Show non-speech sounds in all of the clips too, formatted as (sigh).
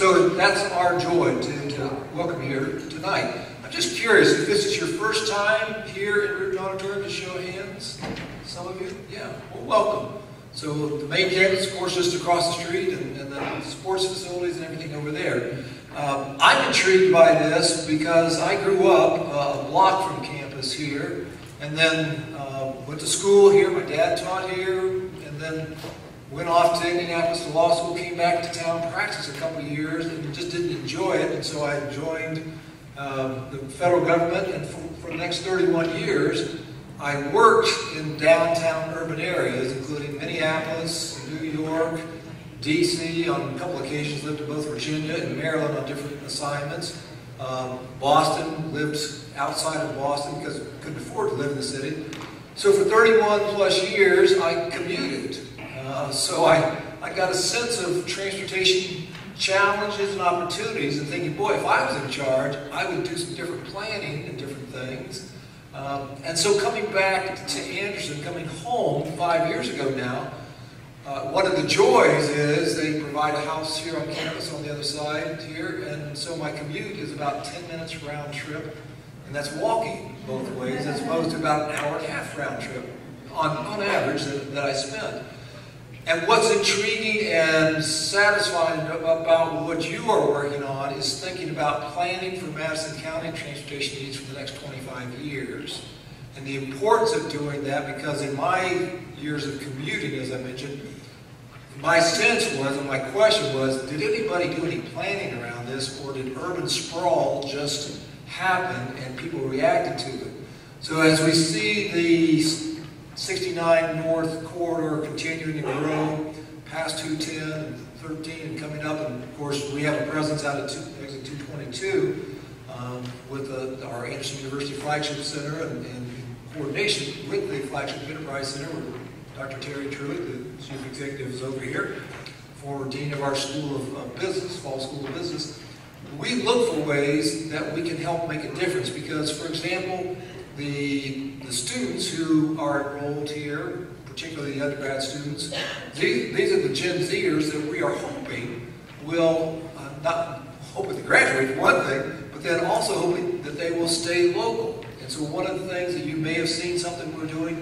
So that's our joy to, to welcome you here tonight. I'm just curious if this is your first time here in Reardon Auditorium to show hands. Some of you, yeah, well, welcome. So the main campus, of course, just across the street, and, and the sports facilities and everything over there. Um, I'm intrigued by this because I grew up uh, a block from campus here, and then uh, went to school here. My dad taught here, and then went off to Indianapolis to law school, came back to town, practiced a couple of years, and just didn't enjoy it. And so I joined um, the federal government, and for, for the next 31 years, I worked in downtown urban areas, including Minneapolis, New York, D.C. on a couple occasions, lived in both Virginia and Maryland on different assignments. Um, Boston, lived outside of Boston because couldn't afford to live in the city. So for 31 plus years, I commuted. Uh, so I, I got a sense of transportation challenges and opportunities and thinking, boy, if I was in charge, I would do some different planning and different things. Um, and so coming back to Anderson, coming home five years ago now, uh, one of the joys is they provide a house here on campus on the other side here, and so my commute is about 10 minutes round trip, and that's walking both ways, as opposed to about an hour and a half round trip on, on average that, that I spend. And what's intriguing and satisfying about what you are working on is thinking about planning for Madison County transportation needs for the next 25 years. And the importance of doing that because in my years of commuting, as I mentioned, my sense was, and my question was, did anybody do any planning around this, or did urban sprawl just happen and people reacted to it? So as we see the 69 North corridor continuing to grow past 210 and 13 and coming up, and of course we have a presence out at exit 222 um, with our Anderson University Flagship Center and, and coordination with the Flagship Enterprise Center Dr. Terry Truitt, the Chief Executive, is over here, former Dean of our School of, of Business, Falls School of Business. We look for ways that we can help make a difference because, for example, the, the students who are enrolled here, particularly the undergrad students, these, these are the Gen Zers that we are hoping will, uh, not hoping to graduate one thing, but then also hoping that they will stay local. And so one of the things that you may have seen something we're doing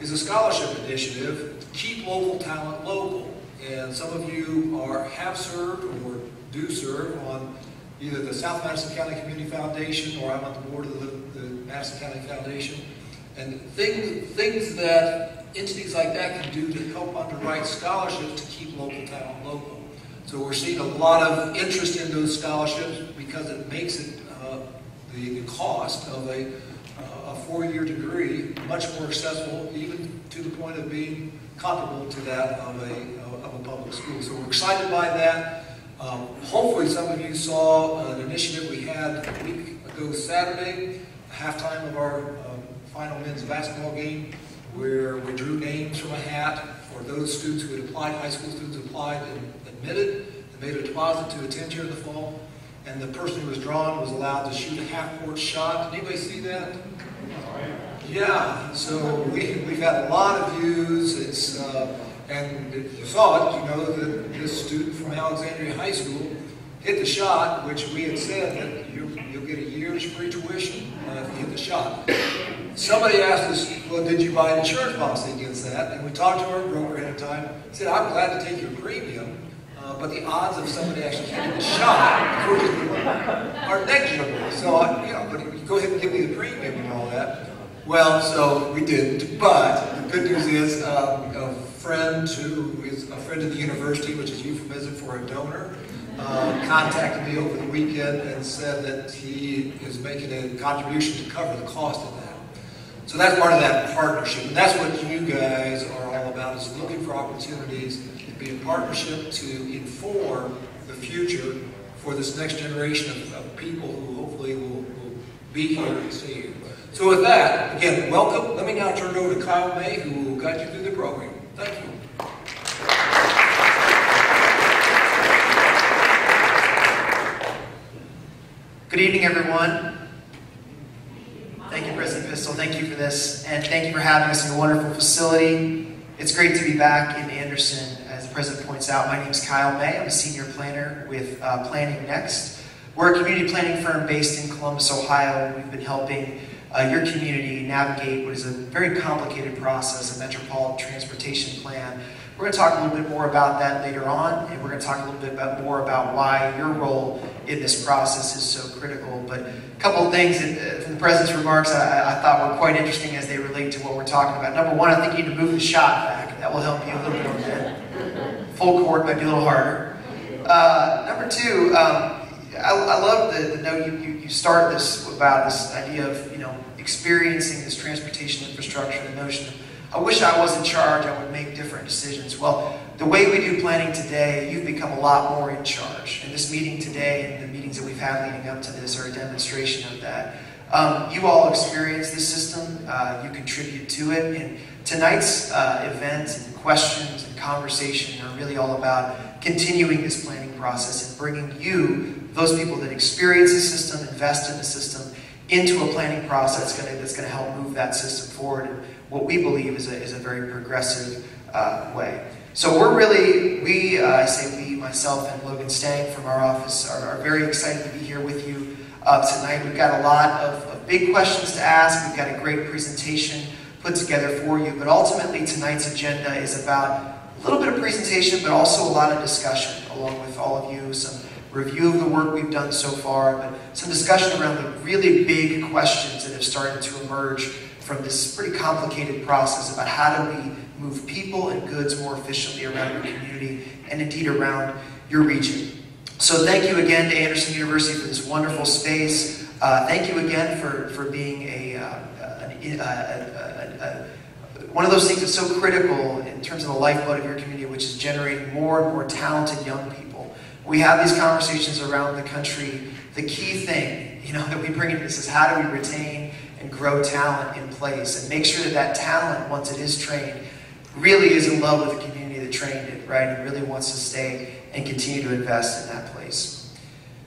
is a scholarship initiative, Keep Local Talent Local. And some of you are have served or do serve on either the South Madison County Community Foundation or I'm on the board of the, the Madison County Foundation. And things, things that entities like that can do to help underwrite scholarships to keep local talent local. So we're seeing a lot of interest in those scholarships because it makes it uh, the, the cost of a a four-year degree much more accessible, even to the point of being comparable to that of a, of a public school. So we're excited by that. Um, hopefully some of you saw an initiative we had a week ago Saturday, halftime of our um, final men's basketball game, where we drew names from a hat for those students who had applied, high school students who applied and admitted, and made a deposit to attend here in the fall. And the person who was drawn was allowed to shoot a half-court shot. Did anybody see that? Yeah, so we, we've had a lot of views. It's, uh, and you saw it, you know, that this student from Alexandria High School hit the shot, which we had said that you, get year's free tuition uh, if you hit the shot. Somebody asked us, well, did you buy an insurance policy against that? And we talked to our broker ahead of time, said, I'm glad to take your premium, uh, but the odds of somebody actually hitting the shot are negligible. So, I, you know, but go ahead and give me the premium and all that. Well, so we didn't, but the good news is um, a friend who is a friend of the university, which is euphemism for a donor, uh, contacted me over the weekend and said that he is making a contribution to cover the cost of that. So that's part of that partnership, and that's what you guys are all about, is looking for opportunities to be in partnership to inform the future for this next generation of, of people who hopefully will, will be here and see you. So with that, again, welcome. Let me now turn it over to Kyle May, who will guide you through the program. Thank you. Good evening, everyone. Thank you, President Pistole. Thank you for this, and thank you for having us in a wonderful facility. It's great to be back in Anderson. As the President points out, my name is Kyle May. I'm a senior planner with uh, Planning Next. We're a community planning firm based in Columbus, Ohio. We've been helping uh, your community navigate what is a very complicated process, a metropolitan transportation plan. We're going to talk a little bit more about that later on, and we're going to talk a little bit about, more about why your role in this process is so critical. But a couple of things that, uh, from the President's remarks I, I, thought were quite interesting as they relate to what we're talking about. Number one, I think you need to move the shot back. That will help you a little bit on that. Full court might be a little harder. Uh, number two, um, I, I, love the, the note you, you, you start this about this idea of you know experiencing this transportation infrastructure, the notion of I wish I was in charge, I would make different decisions. Well, the way we do planning today, you've become a lot more in charge. And this meeting today and the meetings that we've had leading up to this are a demonstration of that. Um, you all experience this system, uh, you contribute to it, and tonight's uh, event and questions and conversation are really all about continuing this planning process and bringing you, those people that experience the system, invest in the system, into a planning process that's going to help move that system forward in what we believe is a, is a very progressive uh, way. So we're really, we, uh, I say we, myself and Logan Stang from our office are, are very excited to be here with you uh, tonight. We've got a lot of, of big questions to ask. We've got a great presentation put together for you. But ultimately, tonight's agenda is about a little bit of presentation, but also a lot of discussion along with all of you, some review of the work we've done so far, but some discussion around the really big questions that have started to emerge from this pretty complicated process about how do we move people and goods more efficiently around your community and indeed around your region. So thank you again to Anderson University for this wonderful space. Uh, thank you again for, for being a, uh, an, uh, one of those things that's so critical in terms of the lifeblood of your community, which is generating more and more talented young people we have these conversations around the country. The key thing, you know, (laughs) that we bring into this is how do we retain and grow talent in place and make sure that that talent, once it is trained, really is in love with the community that trained it, right? And really wants to stay and continue to invest in that place.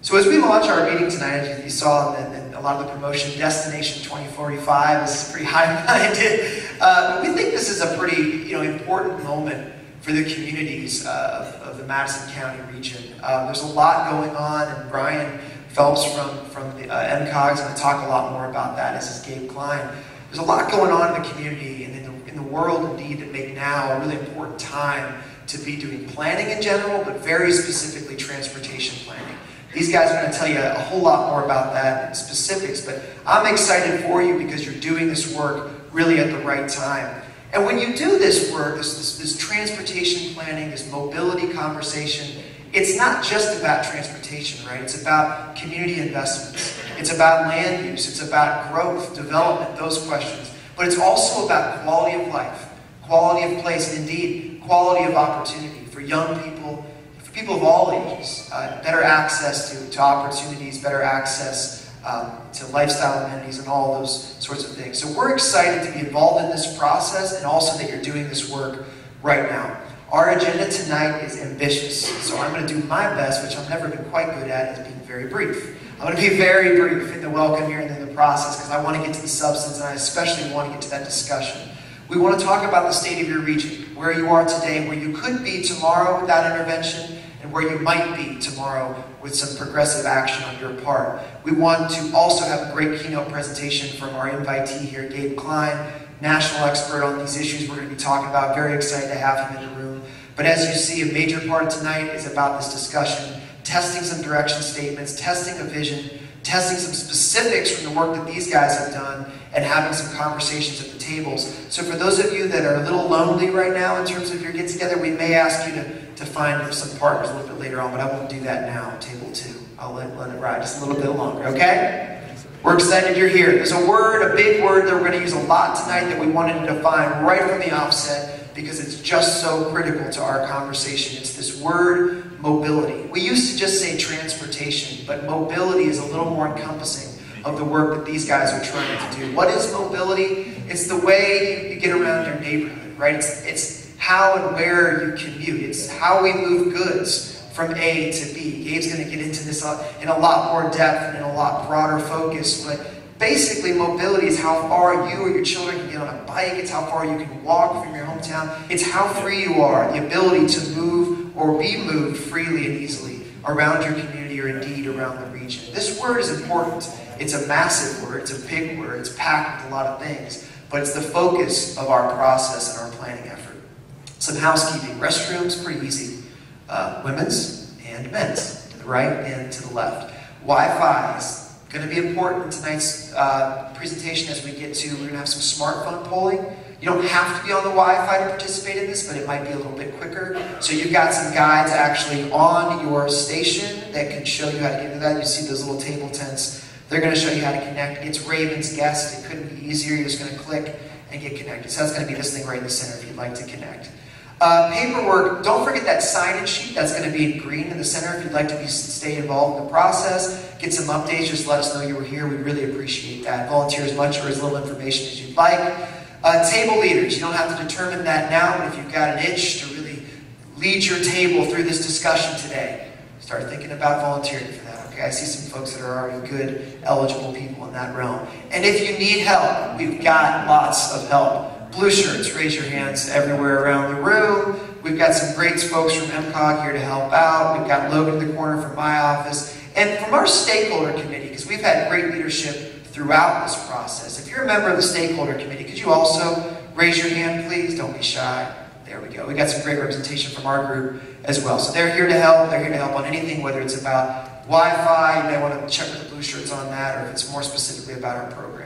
So as we launch our meeting tonight, as you saw in, a lot of the promotion, Destination 2045 is pretty (laughs) high-minded. Uh, we think this is a pretty, you know, important moment for the communities uh, of, of, the Madison County region. Uh, there's a lot going on, and Ryan Phelps from, from the uh, MCOG is going to talk a lot more about that, as is Gabe Klein. There's a lot going on in the community and in the, in the world, indeed, that make now a really important time to be doing planning in general, but very specifically transportation planning. These guys are going to tell you a whole lot more about that and specifics, but I'm excited for you because you're doing this work really at the right time. And when you do this work, this, this, this, transportation planning, this mobility conversation, it's not just about transportation, right? It's about community investments. It's about land use. It's about growth, development, those questions. But it's also about quality of life, quality of place, and indeed, quality of opportunity for young people, for people of all ages, uh, better access to, to opportunities, better access um, to lifestyle amenities and all those sorts of things. So we're excited to be involved in this process and also that you're doing this work right now. Our agenda tonight is ambitious, so I'm going to do my best, which I've never been quite good at, is being very brief. I'm going to be very brief in the welcome here and in the process because I want to get to the substance and I especially want to get to that discussion. We want to talk about the state of your region, where you are today, where you could be tomorrow without intervention, and where you might be tomorrow with some progressive action on your part. We want to also have a great keynote presentation from our invitee here, Gabe Klein, national expert on these issues we're going to be talking about. Very excited to have him in the room. But as you see, a major part of tonight is about this discussion, testing some direction statements, testing a vision, testing some specifics from the work that these guys have done, and having some conversations at the tables. So for those of you that are a little lonely right now in terms of your get-together, we may ask you to to find some partners a little bit later on, but I won't do that now, table two. I'll let, let it ride just a little bit longer, okay? We're excited you're here. There's a word, a big word that we're going to use a lot tonight that we wanted to define right from the offset because it's just so critical to our conversation. It's this word mobility. We used to just say transportation, but mobility is a little more encompassing of the work that these guys are trying to do. What is mobility? It's the way you get around your neighborhood, right? It's, it's how and where you commute. It's how we move goods from A to B. Gabe's going to get into this in a lot more depth and in a lot broader focus, but basically mobility is how far you or your children can get on a bike, it's how far you can walk from your hometown, it's how free you are, the ability to move or be moved freely and easily around your community or indeed around the region. This word is important. It's a massive word, it's a big word, it's packed with a lot of things, but it's the focus of our process and our planning effort. Some housekeeping. Restrooms, pretty easy uh, women's and men's, to the right and to the left. Wi-Fi is going to be important in tonight's uh, presentation as we get to, we're going to have some smartphone polling. You don't have to be on the Wi-Fi to participate in this, but it might be a little bit quicker. So you've got some guides actually on your station that can show you how to get into that. You see those little table tents. They're going to show you how to connect. It's Raven's Guest. It couldn't be easier. You're just going to click and get connected. So that's going to be this thing right in the center if you'd like to connect. Uh, paperwork, don't forget that sign-in sheet. That's going to be in green in the center if you'd like to be, stay involved in the process. Get some updates. Just let us know you were here. We really appreciate that. Volunteer as much or as little information as you'd like. Uh, table leaders, you don't have to determine that now, but if you've got an itch to really lead your table through this discussion today, start thinking about volunteering for that. Okay, I see some folks that are already good, eligible people in that realm. And if you need help, we've got lots of help. Blue shirts, raise your hands everywhere around the room. We've got some great folks from MCOG here to help out. We've got Logan in the corner from my office. And from our stakeholder committee, because we've had great leadership throughout this process. If you're a member of the stakeholder committee, could you also raise your hand, please? Don't be shy. There we go. We got some great representation from our group as well. So they're here to help. They're here to help on anything, whether it's about Wi-Fi, you may want to check with the blue shirts on that, or if it's more specifically about our program.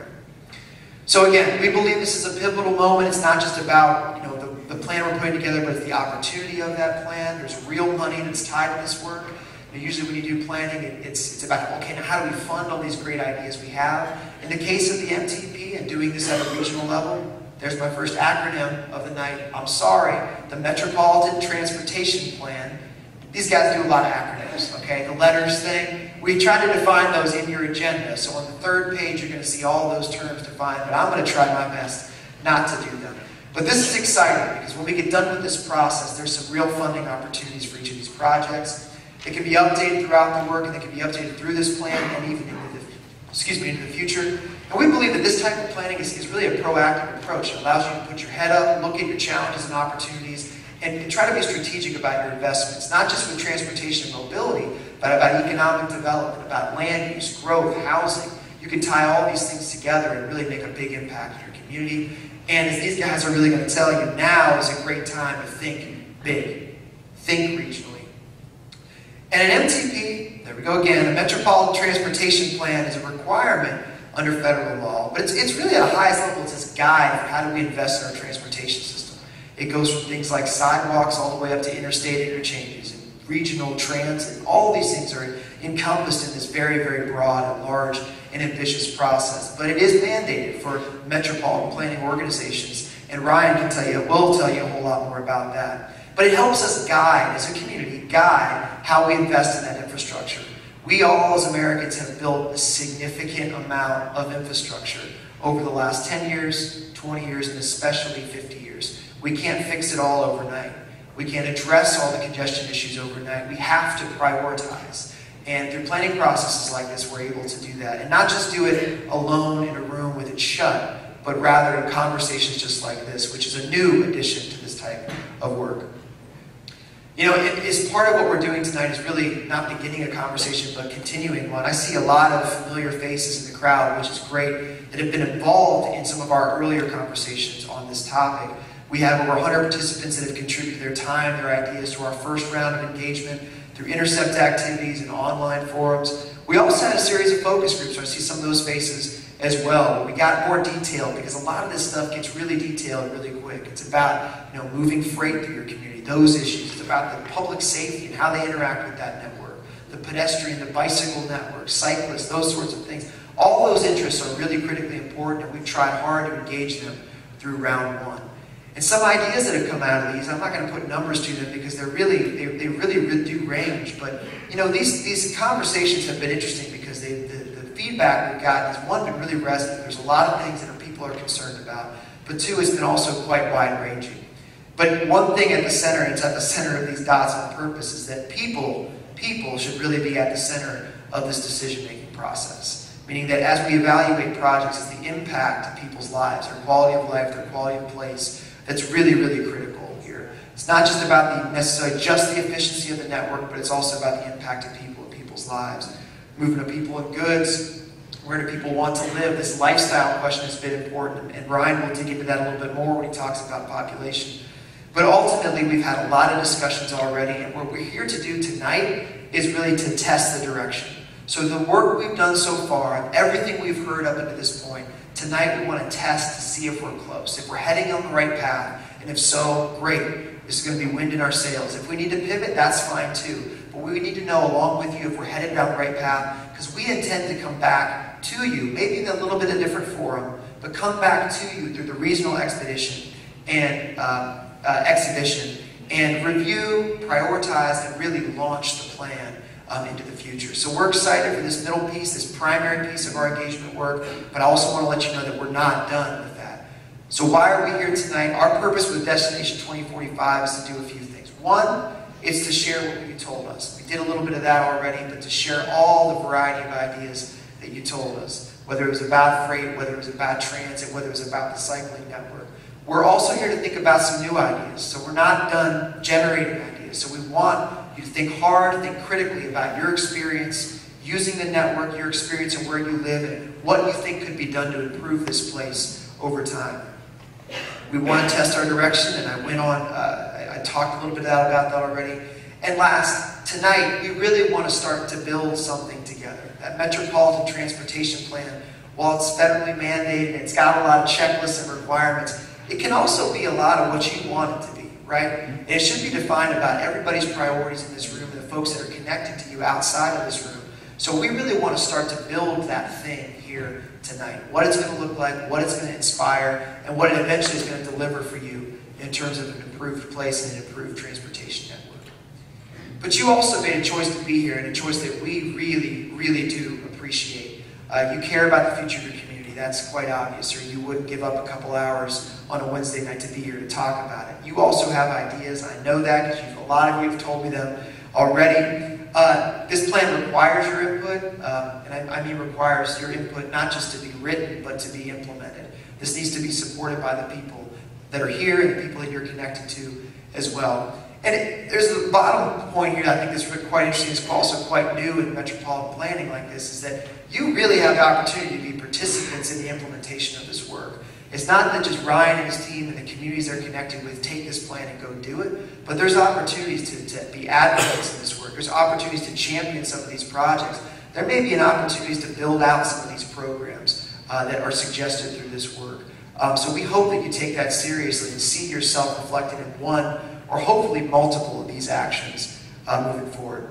So again, we believe this is a pivotal moment. It's not just about you know the, the plan we're putting together, but it's the opportunity of that plan. There's real money that's tied to this work. And usually when you do planning, it, it's, it's about, okay, now how do we fund all these great ideas we have? In the case of the MTP and doing this at a regional level, there's my first acronym of the night. I'm sorry, the Metropolitan Transportation Plan. These guys do a lot of acronyms, okay? The letters thing, we try to define those in your agenda. So on the third page, you're going to see all those terms defined, but I'm going to try my best not to do them. But this is exciting because when we get done with this process, there's some real funding opportunities for each of these projects. It can be updated throughout the work, and it can be updated through this plan and even into the, excuse me, into the future. And we believe that this type of planning is, is really a proactive approach. It allows you to put your head up, look at your challenges and opportunities, and, try to be strategic about your investments, not just with transportation and mobility, but about economic development, about land use, growth, housing. You can tie all these things together and really make a big impact in your community. And as these guys are really going to tell you, now is a great time to think big, think regionally. And an MTP, there we go again, a Metropolitan Transportation Plan is a requirement under federal law, but it's, it's really at the highest level, it's this guide for how do we invest in our transportation system. It goes from things like sidewalks all the way up to interstate interchanges and regional transit. And all these things are encompassed in this very, very broad and large and ambitious process. But it is mandated for metropolitan planning organizations, and Ryan can tell you, will tell you a whole lot more about that. But it helps us guide, as a community, guide how we invest in that infrastructure. We all, as Americans, have built a significant amount of infrastructure over the last 10 years, 20 years, and especially 50 years. We can't fix it all overnight. We can't address all the congestion issues overnight. We have to prioritize. And through planning processes like this, we're able to do that. And not just do it alone in a room with it shut, but rather in conversations just like this, which is a new addition to this type of work. You know, it is part of what we're doing tonight is really not beginning a conversation, but continuing one. I see a lot of familiar faces in the crowd, which is great, that have been involved in some of our earlier conversations on this topic. We have over 100 participants that have contributed their time, their ideas to our first round of engagement through intercept activities and online forums. We also had a series of focus groups, so I see some of those faces as well. We got more detailed because a lot of this stuff gets really detailed really quick. It's about you know moving freight through your community, those issues. It's about the public safety and how they interact with that network, the pedestrian, the bicycle network, cyclists, those sorts of things. All those interests are really critically important, and we've tried hard to engage them through round one. And some ideas that have come out of these, I'm not going to put numbers to them because they're really, they, they really, do range. But you know, these these conversations have been interesting because they, the, the feedback we've gotten is one, been really resonant. There's a lot of things that people are concerned about. But two, it's been also quite wide ranging. But one thing at the center, and it's at the center of these dots on purpose, is that people, people should really be at the center of this decision-making process. Meaning that as we evaluate projects, it's the impact to people's lives, their quality of life, their quality of place, that's really, really critical here. It's not just about the necessarily just the efficiency of the network, but it's also about the impact of people and people's lives. Movement of people and goods, where do people want to live? This lifestyle question has been important, and Ryan will dig into that a little bit more when he talks about population. But ultimately, we've had a lot of discussions already, and what we're here to do tonight is really to test the direction. So the work we've done so far, everything we've heard up until this point, tonight we want to test to see if we're close, if we're heading on the right path, and if so, great. This is going to be wind in our sails. If we need to pivot, that's fine too. But we need to know along with you if we're headed down the right path, because we intend to come back to you, maybe in a little bit of different forum, but come back to you through the regional expedition and uh, uh, exhibition and review, prioritize, and really launch the plan um, into the future. So we're excited for this middle piece, this primary piece of our engagement work, but I also want to let you know that we're not done with that. So why are we here tonight? Our purpose with Destination 2045 is to do a few things. One is to share what you told us. We did a little bit of that already, but to share all the variety of ideas that you told us, whether it was about freight, whether it was about transit, whether it was about the cycling network. We're also here to think about some new ideas. So we're not done generating ideas. So we want you think hard, think critically about your experience, using the network, your experience and where you live, and what you think could be done to improve this place over time. We want to test our direction, and I went on, uh, I, talked a little bit about that already. And last, tonight, we really want to start to build something together. That Metropolitan Transportation Plan, while it's federally mandated, it's got a lot of checklists and requirements, it can also be a lot of what you want it to be, right? It should be defined about everybody's priorities in this room and the folks that are connected to you outside of this room. So we really want to start to build that thing here tonight. What it's going to look like, what it's going to inspire, and what it eventually is going to deliver for you in terms of an improved place and an improved transportation network. But you also made a choice to be here, and a choice that we really, really do appreciate. Uh, you care about the future of your. That's quite obvious, or you wouldn't give up a couple hours on a Wednesday night to be here to talk about it. You also have ideas. I know that because a lot of you have told me them already. Uh, this plan requires your input, um, and I, I, mean requires your input not just to be written, but to be implemented. This needs to be supported by the people that are here and the people that you're connected to as well. And it, there's the bottom point here I think is quite interesting, it's also quite new in metropolitan planning like this, is that you really have the opportunity to be participants in the implementation of this work. It's not that just Ryan and his team and the communities they're connected with take this plan and go do it, but there's opportunities to, to be advocates in this work. There's opportunities to champion some of these projects. There may be an opportunities to build out some of these programs uh, that are suggested through this work. Um, so we hope that you take that seriously and see yourself reflected in one or hopefully multiple of these actions uh, moving forward.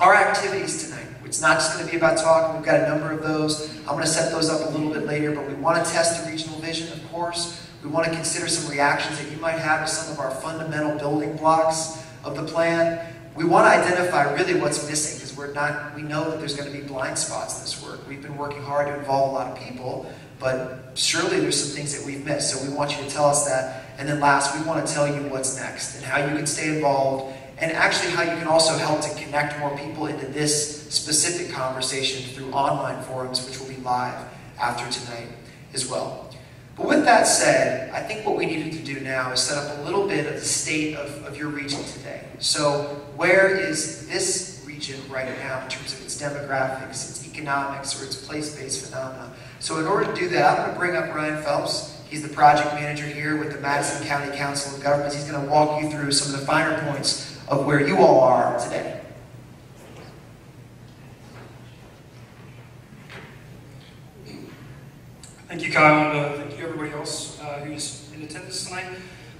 Our activities tonight, it's not just going to be about talking, we've got a number of those. I'm going to set those up a little bit later, but we want to test the regional vision, of course. We want to consider some reactions that you might have to some of our fundamental building blocks of the plan. We want to identify really what's missing because we're not, we know that there's going to be blind spots in this work. We've been working hard to involve a lot of people, but surely there's some things that we've missed. So we want you to tell us that. And then last, we want to tell you what's next and how you can stay involved and actually how you can also help to connect more people into this specific conversation through online forums, which will be live after tonight as well. But with that said, I think what we needed to do now is set up a little bit of the state of, of your region today. So where is this region right now in terms of its demographics, its economics, or its place-based phenomena? So in order to do that, I'm going to bring up Ryan Phelps. He's the project manager here with the Madison County Council of Governments. He's going to walk you through some of the finer points of where you all are today. Thank you, Kyle, and uh, thank you everybody else uh, who's in attendance tonight.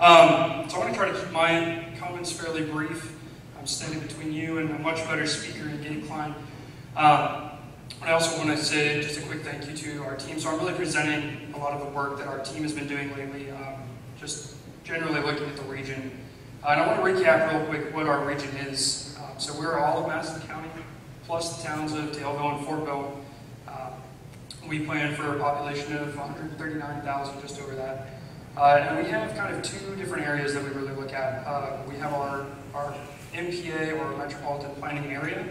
Um, so I want to try to keep my comments fairly brief. I'm standing between you and a much better speaker in Gabe Klein. Um, I also want to say just a quick thank you to our team. So I'm really presenting a lot of the work that our team has been doing lately, um, just generally looking at the region. Uh, and I want to recap real quick what our region is. Um, so we're all of Madison County, plus the towns of Daleville and Fortville. Um, we plan for a population of 139,000, just over that. Uh, and we have kind of two different areas that we really look at. Uh, we have our, our MPA, or Metropolitan Planning Area,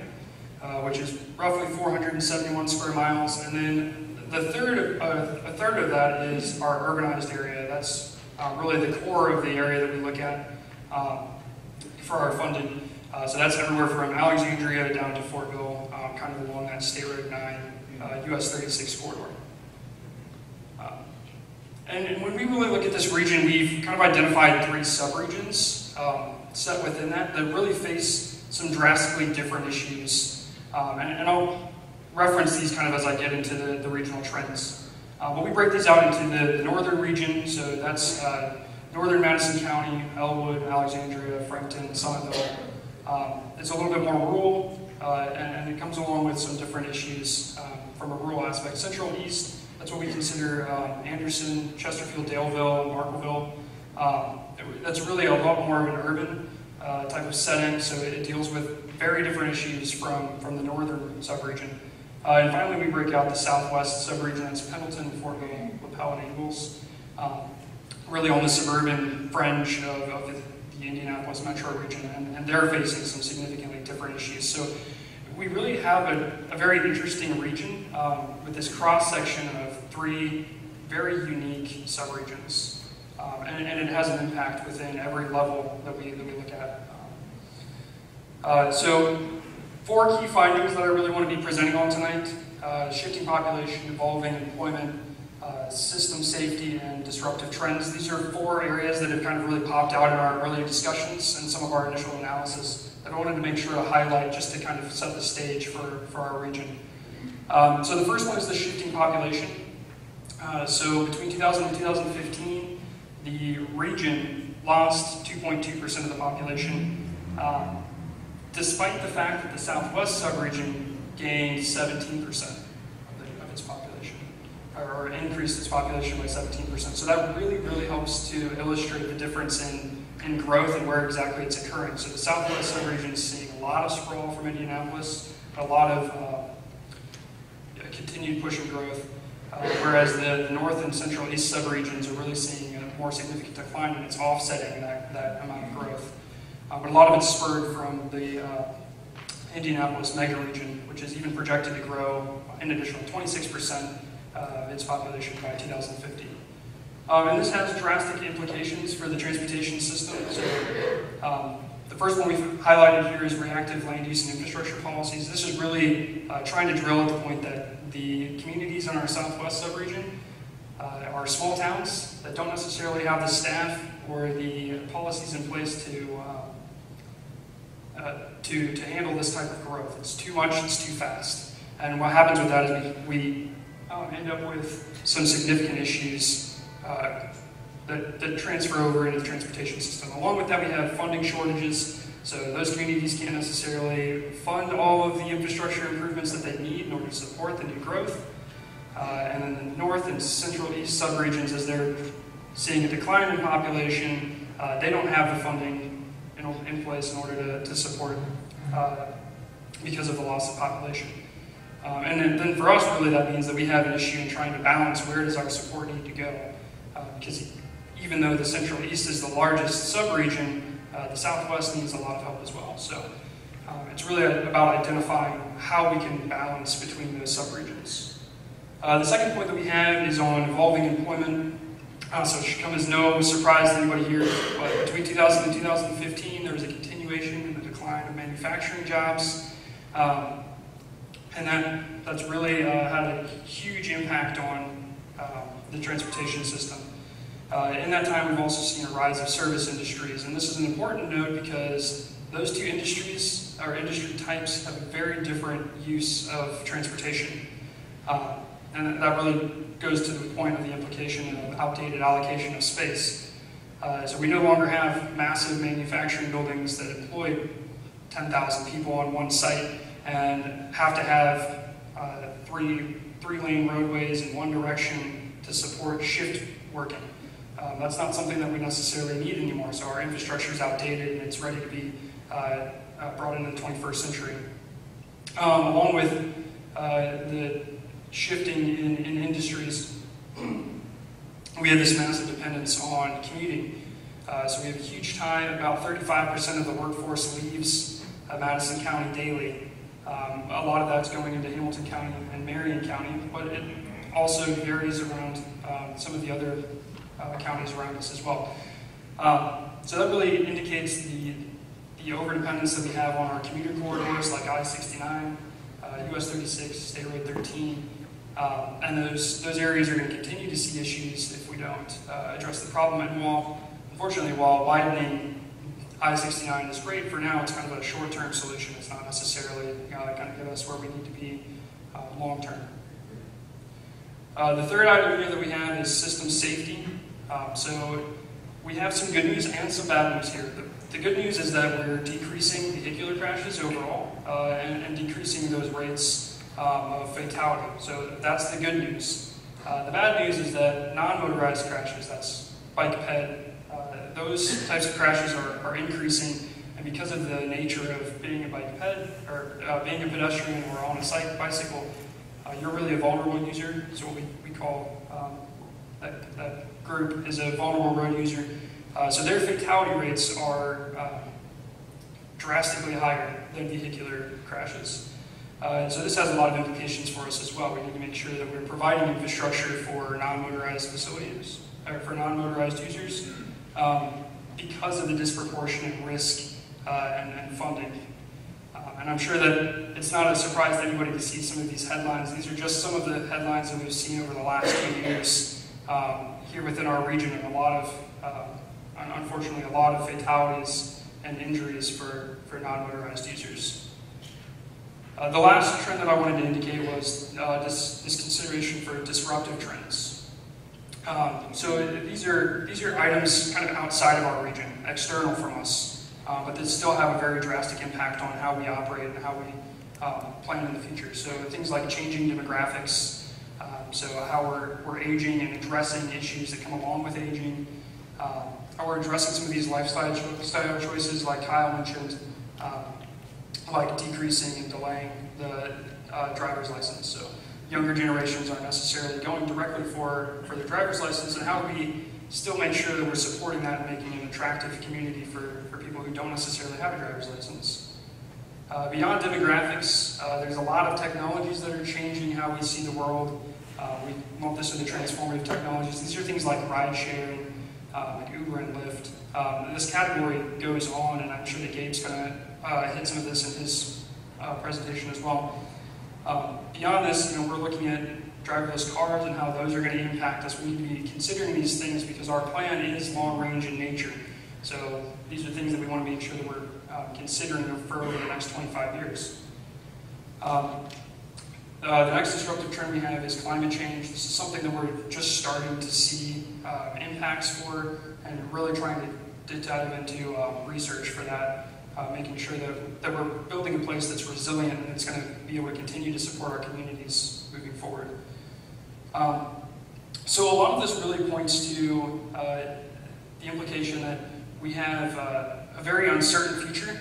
uh, which is roughly 471 square miles. And then the third, uh, a third of that is our urbanized area. That's uh, really the core of the area that we look at um, for our funding. Uh, so that's everywhere from Alexandria down to Fortville, um, kind of along that State Road 9, US 36 corridor. And, and, when we really look at this region, we've kind of identified three subregions um, set within that that really face some drastically different issues. Um, and, and, I'll reference these kind of as I get into the, the regional trends. Uh, but we break these out into the, the northern region, so that's uh, northern Madison County, Elwood, Alexandria, Frankton, Summitville. Um, it's a little bit more rural, uh, and, and, it comes along with some different issues um, from a rural aspect. Central East that's what we consider um, Anderson, Chesterfield, Daleville, Markleville. Um, that's really a lot more of an urban uh, type of setting, so it deals with very different issues from, from the northern subregion. Uh, and finally, we break out the southwest subregion, that's Pendleton, Fortville, Lapel, and Ingalls. Um, really on the suburban fringe of, of the, the, Indianapolis metro region, and, and they're facing some significantly different issues. So we really have a, a very interesting region um, with this cross section of three very unique subregions. Um, and, and, it has an impact within every level that we, that we look at. Uh, so, four key findings that I really want to be presenting on tonight uh, shifting population, evolving employment, uh, system safety, and disruptive trends. These are four areas that have kind of really popped out in our earlier discussions and some of our initial analysis that I wanted to make sure to highlight just to kind of set the stage for, for our region. Um, so the first one is the shifting population. Uh, so between 2000 and 2015, the region lost 2.2% of the population, um, despite the fact that the southwest subregion gained 17% of, of its population, or increased its population by 17%. So that really, really helps to illustrate the difference in in growth and where exactly it's occurring. So the southwest subregion is seeing a lot of sprawl from Indianapolis, a lot of uh, continued push of growth, uh, whereas the, the, north and central east subregions are really seeing a more significant decline and it's offsetting that, that amount of growth. Uh, but a lot of it's spurred from the uh, Indianapolis mega region, which is even projected to grow an additional 26% of its population by 2050. Um, and this has drastic implications for the transportation system. So, um, the first one we've highlighted here is reactive land use and infrastructure policies. This is really uh, trying to drill at the point that the communities in our southwest subregion uh, are small towns that don't necessarily have the staff or the policies in place to, uh, uh, to, to handle this type of growth. It's too much, it's too fast. And what happens with that is we, we um, end up with some significant issues uh, that, that transfer over into the transportation system. Along with that, we have funding shortages. So those communities can't necessarily fund all of the infrastructure improvements that they need in order to support the new growth. Uh, and then the north and central east subregions, as they're seeing a decline in population, uh, they don't have the funding in, in place in order to, to support uh, because of the loss of population. Um, and then, then, for us, really, that means that we have an issue in trying to balance where does our support need to go because um, even though the Central East is the largest subregion, uh, the Southwest needs a lot of help as well. So um, it's really about identifying how we can balance between those subregions. Uh, the second point that we have is on evolving employment. Uh, so it should come as no surprise to anybody here, but between 2000 and 2015, there was a continuation in the decline of manufacturing jobs. Um, and that, that's really uh, had a huge impact on um, the transportation system. Uh, in that time, we've also seen a rise of service industries, and this is an important note because those two industries, or industry types, have a very different use of transportation. Uh, and that really goes to the point of the implication of outdated allocation of space. Uh, so we no longer have massive manufacturing buildings that employ 10,000 people on one site and have to have uh, three three lane roadways in one direction to support shift working. Um, that's not something that we necessarily need anymore. So our infrastructure is outdated and it's ready to be uh, uh, brought into the 21st century. Um, along with uh, the shifting in, in industries, (clears throat) we have this massive dependence on commuting. Uh, so we have a huge time, about 35% of the workforce leaves uh, Madison County daily. Um, a lot of that's going into Hamilton County and Marion County, but it also varies around um, some of the other uh, counties around us as well. Um, so that really indicates the, the overdependence that we have on our commuter corridors like I-69, US 36, State Road 13, um, and those, those areas are going to continue to see issues if we don't uh, address the problem. And while, unfortunately, while widening I-69 is great for now, it's kind of a short-term solution. It's not necessarily uh, going to get us where we need to be uh, long-term. Uh, the third item here that we have is system safety. Um, so we have some good news and some bad news here. The, the good news is that we're decreasing vehicular crashes overall uh, and, and, decreasing those rates um, of fatality. So that's the good news. Uh, the bad news is that non-motorized crashes, that's bike ped, uh, those types of crashes are, are increasing and because of the nature of being a bike ped or uh, being a pedestrian or on a bicycle, uh, you're really a vulnerable user. So what we, we call um, that, that group is a vulnerable road user. Uh, so their fatality rates are uh, drastically higher than vehicular crashes. Uh, so this has a lot of implications for us as well. We need to make sure that we're providing infrastructure for non-motorized facilities, or for non-motorized users, um, because of the disproportionate risk uh, and, and, funding. Um, and I'm sure that it's not a surprise to anybody to see some of these headlines. These are just some of the headlines that we've seen over the last few years um, here within our region, and a lot of um, unfortunately, a lot of fatalities and injuries for, for non-motorized users. Uh, the last trend that I wanted to indicate was uh, this, this consideration for disruptive trends. Um, so these are, these are items kind of outside of our region, external from us, uh, but that still have a very drastic impact on how we operate and how we um, plan in the future. So things like changing demographics, um, so how we're, we're aging and addressing issues that come along with aging, um, how we're addressing some of these lifestyle style choices, like Kyle mentioned, um, like decreasing and delaying the uh, driver's license. So younger generations aren't necessarily going directly for, for their driver's license, and how we still make sure that we're supporting that and making an attractive community for, for people who don't necessarily have a driver's license. Uh, beyond demographics, uh, there's a lot of technologies that are changing how we see the world. Uh, we lump this into transformative technologies. These are things like ride sharing, uh, like Uber and Lyft. Um, this category goes on, and I'm sure that Gabe's going to uh, hit some of this in his uh, presentation as well. Um, beyond this, you know, we're looking at driverless cars and how those are going to impact us. We need to be considering these things because our plan is long range in nature. So these are things that we want to make sure that we're uh, considering for over the next 25 years. Um, uh, the next disruptive trend we have is climate change. This is something that we're just starting to see uh, impacts for and really trying to, to dive into um, research for that, uh, making sure that, that we're building a place that's resilient and it's going to be able to continue to support our communities moving forward. Um, so a lot of this really points to uh, the implication that we have uh, a very uncertain future.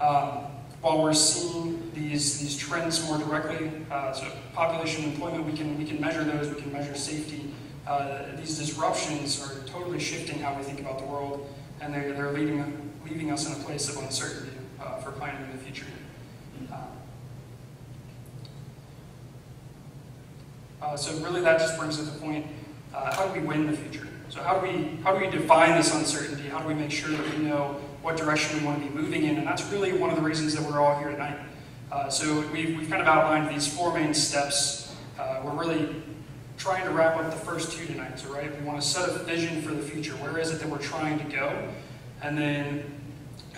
Um, while we're seeing these, these trends more directly, uh, so population employment, we can, we can measure those, we can measure safety. Uh, these disruptions are totally shifting how we think about the world, and they're, they're leaving, leaving us in a place of uncertainty uh, for planning in the future. Uh, so really that just brings us to the point, uh, how do we win the future? So how do we how do we define this uncertainty? How do we make sure that we know what direction we want to be moving in? And that's really one of the reasons that we're all here tonight. Uh, so we've, we've kind of outlined these four main steps. Uh, we're really trying to wrap up the first two tonight. So right, we want to set a vision for the future. Where is it that we're trying to go? And then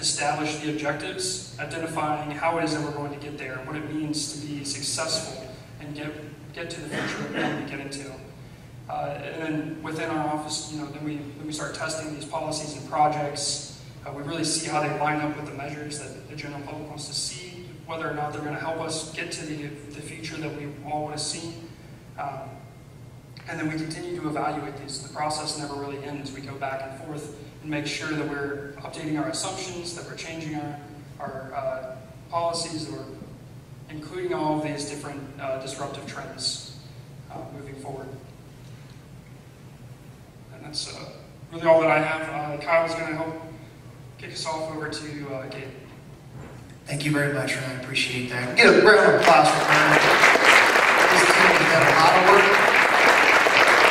establish the objectives, identifying how it is that we're going to get there, what it means to be successful and get, get to the future that we want to get into. Uh, and then within our office, you know, then we, then we start testing these policies and projects. Uh, we really see how they line up with the measures that the general public wants to see whether or not they're going to help us get to the, the future that we all want to see. Um, and then we continue to evaluate these. The process never really ends. We go back and forth make sure that we're updating our assumptions, that we're changing our, our uh, policies, that we're including all of these different uh, disruptive trends uh, moving forward. And that's uh, really all that I have. Uh, Kyle's going to help kick us off over to uh, Gabe. Thank you very much, Ryan. I appreciate that. Get a round of applause for Ryan. This team has done a lot of work.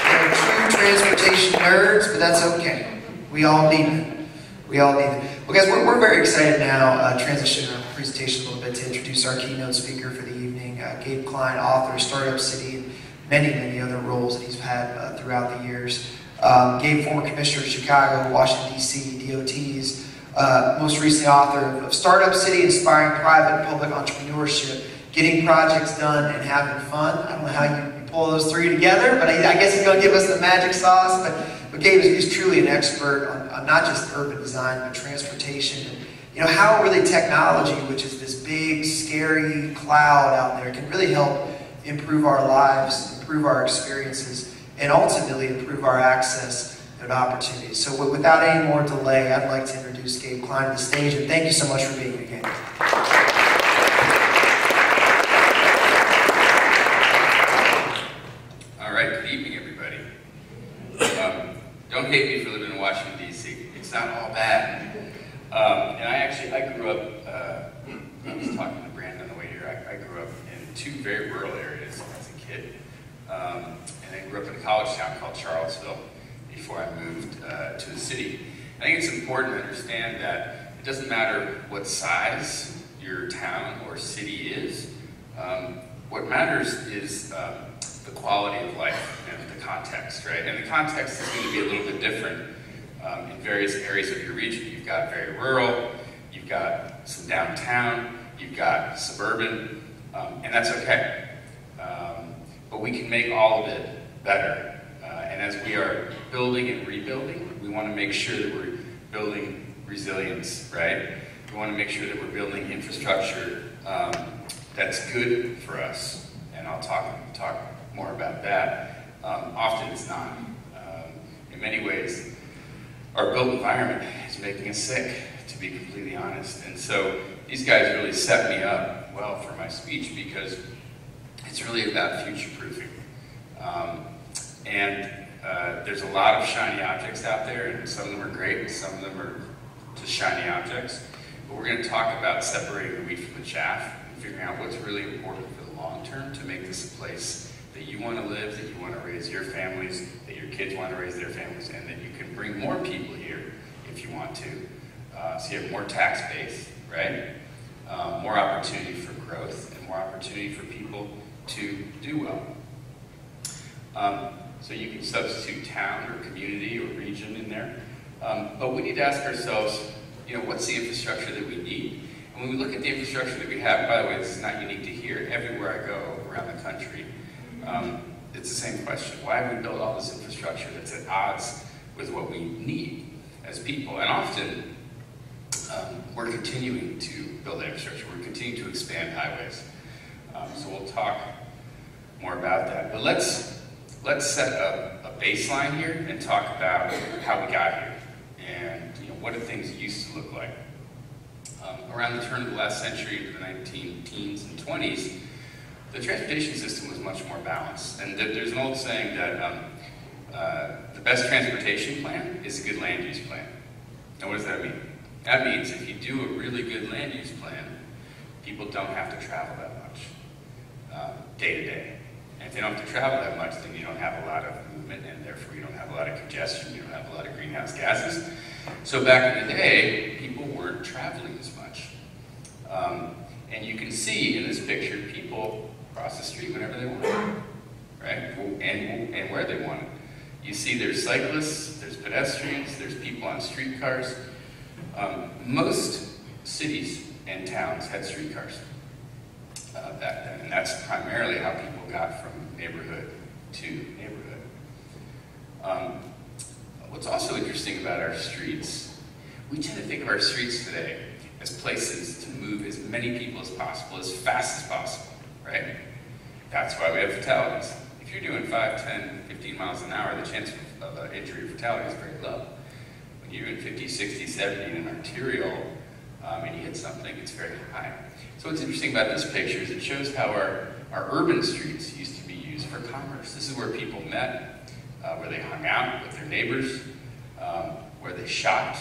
They're true transportation nerds, but that's okay. We all need it. We all need it. Well, guys, we're, we're very excited now, uh, transition our presentation a little bit to introduce our keynote speaker for the evening, uh, Gabe Klein, author of Startup City, and many, many other roles that he's had uh, throughout the years. Um, Gabe, former commissioner of Chicago, Washington, D.C., DOTs, uh, most recently author of Startup City, Inspiring Private and Public Entrepreneurship, Getting Projects Done and Having Fun. I don't know how you pull those three together, but I, I guess he's going to give us the magic sauce. But, but Gabe is, truly an expert on, on, not just urban design, but transportation. And, you know, how really technology, which is this big, scary cloud out there, can really help improve our lives, improve our experiences, and ultimately improve our access and opportunities. So without any more delay, I'd like to introduce Gabe Klein to the stage, and thank you so much for being here, Gabe. All right, good evening, everybody. Um, don't hate me for living in Washington, D.C. It's not all bad. Um, and I actually, I grew up, uh, I was talking to Brandon on the way here, I, I, grew up in two very rural areas as a kid. Um, and I grew up in a college town called Charlottesville before I moved uh, to the city. I think it's important to understand that it doesn't matter what size your town or city is. Um, what matters is um, the quality of life and the context, right? And the context is going to be a little bit different um, in various areas of your region. You've got very rural, you've got some downtown, you've got suburban, um, and that's okay. Um, but we can make all of it better and as we are building and rebuilding, we want to make sure that we're building resilience, right? We want to make sure that we're building infrastructure um, that's good for us. And I'll talk, talk more about that. Um, often it's not. Um, in many ways, our built environment is making us sick, to be completely honest. And so these guys really set me up well for my speech because it's really about future proofing. Um, and uh, there's a lot of shiny objects out there, and some of them are great, and some of them are just shiny objects. But we're going to talk about separating the wheat from the chaff and figuring out what's really important for the long term to make this a place that you want to live, that you want to raise your families, that your kids want to raise their families, and that bring more people here if you want to. Uh, so you have more tax base, right? Um, more opportunity for growth and more opportunity for people to do well. Um, so you can substitute town or community or region in there. Um, but we need to ask ourselves, you know, what's the infrastructure that we need? And when we look at the infrastructure that we have, by the way, this is not unique to here. Everywhere I go around the country, um, it's the same question. Why have we built all this infrastructure that's at odds with what we need as people? And often, um, we're continuing to build infrastructure. We're continuing to expand highways. Um, so we'll talk more about that. But let's let's set up a, baseline here and talk about how we got here and you know, what do things used to look like. Um, around the turn of the last century, into the 19 teens and 20s, the transportation system was much more balanced. And th there's an old saying that um, uh, best transportation plan is a good land use plan. And what does that mean? That means if you do a really good land use plan, people don't have to travel that much uh, day to day. And if they don't have to travel that much, then you don't have a lot of movement, and therefore you don't have a lot of congestion, you don't have a lot of greenhouse gases. So back in the day, people weren't traveling as much. Um, and you can see in this picture people cross the street whenever they want, right? And, and where they want. You see there's cyclists, there's pedestrians, there's people on streetcars. Um, most cities and towns had streetcars uh, back then, and that's primarily how people got from neighborhood to neighborhood. Um, what's also interesting about our streets, we tend to think of our streets today as places to move as many people as possible, as fast as possible, right? That's why we have fatalities. You're doing 5, 10, 15 miles an hour, the chance of an injury or fatality is very low. When you're doing 50, 60, 70 in an arterial um, and you hit something, it's very high. So what's interesting about this picture is it shows how our, our urban streets used to be used for commerce. This is where people met, uh, where they hung out with their neighbors, um, where they shopped.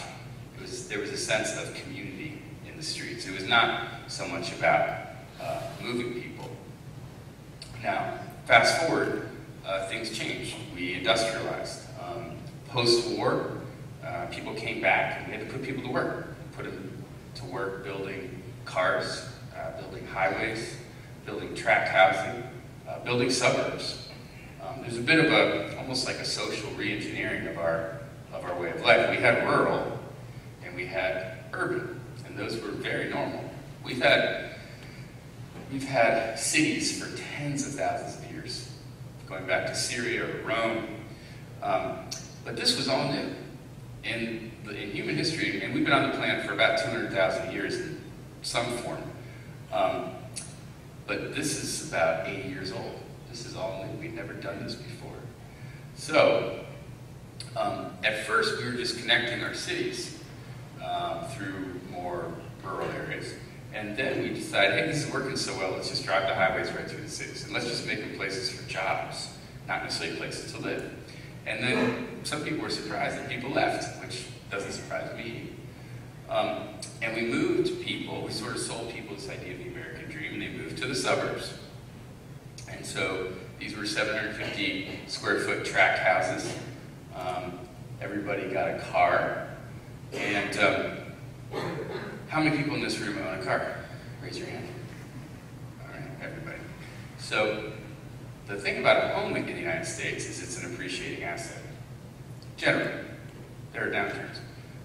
It was, there was a sense of community in the streets. It was not so much about uh, moving people. Now, fast forward, uh, things changed. We industrialized. Um, Post-war, uh, people came back we had to put people to work. Put them to work building cars, uh, building highways, building tract housing, uh, building suburbs. Um, there's a bit of a, almost like a social reengineering of our, of our way of life. We had rural and we had urban, and those were very normal. We've had, we've had cities for tens of thousands of going back to Syria or Rome. Um, but this was all new in, in human history, and we've been on the planet for about 200,000 years in some form. Um, but this is about 80 years old. This is all new. We've never done this before. So, um, at first, we were just connecting our cities um, through more rural areas. And then we decided, hey, this is working so well, let's just drive the highways right through the cities. And let's just make them places for jobs, not necessarily places to live. And then some people were surprised that people left, which doesn't surprise me. Um, and we moved people, we sort of sold people this idea of the American dream, and they moved to the suburbs. And so these were 750 square foot tract houses. Um, everybody got a car. And um, how many people in this room own a car? Raise your hand. All right, everybody. So the thing about a home in the United States is it's an appreciating asset. Generally, there are downturns.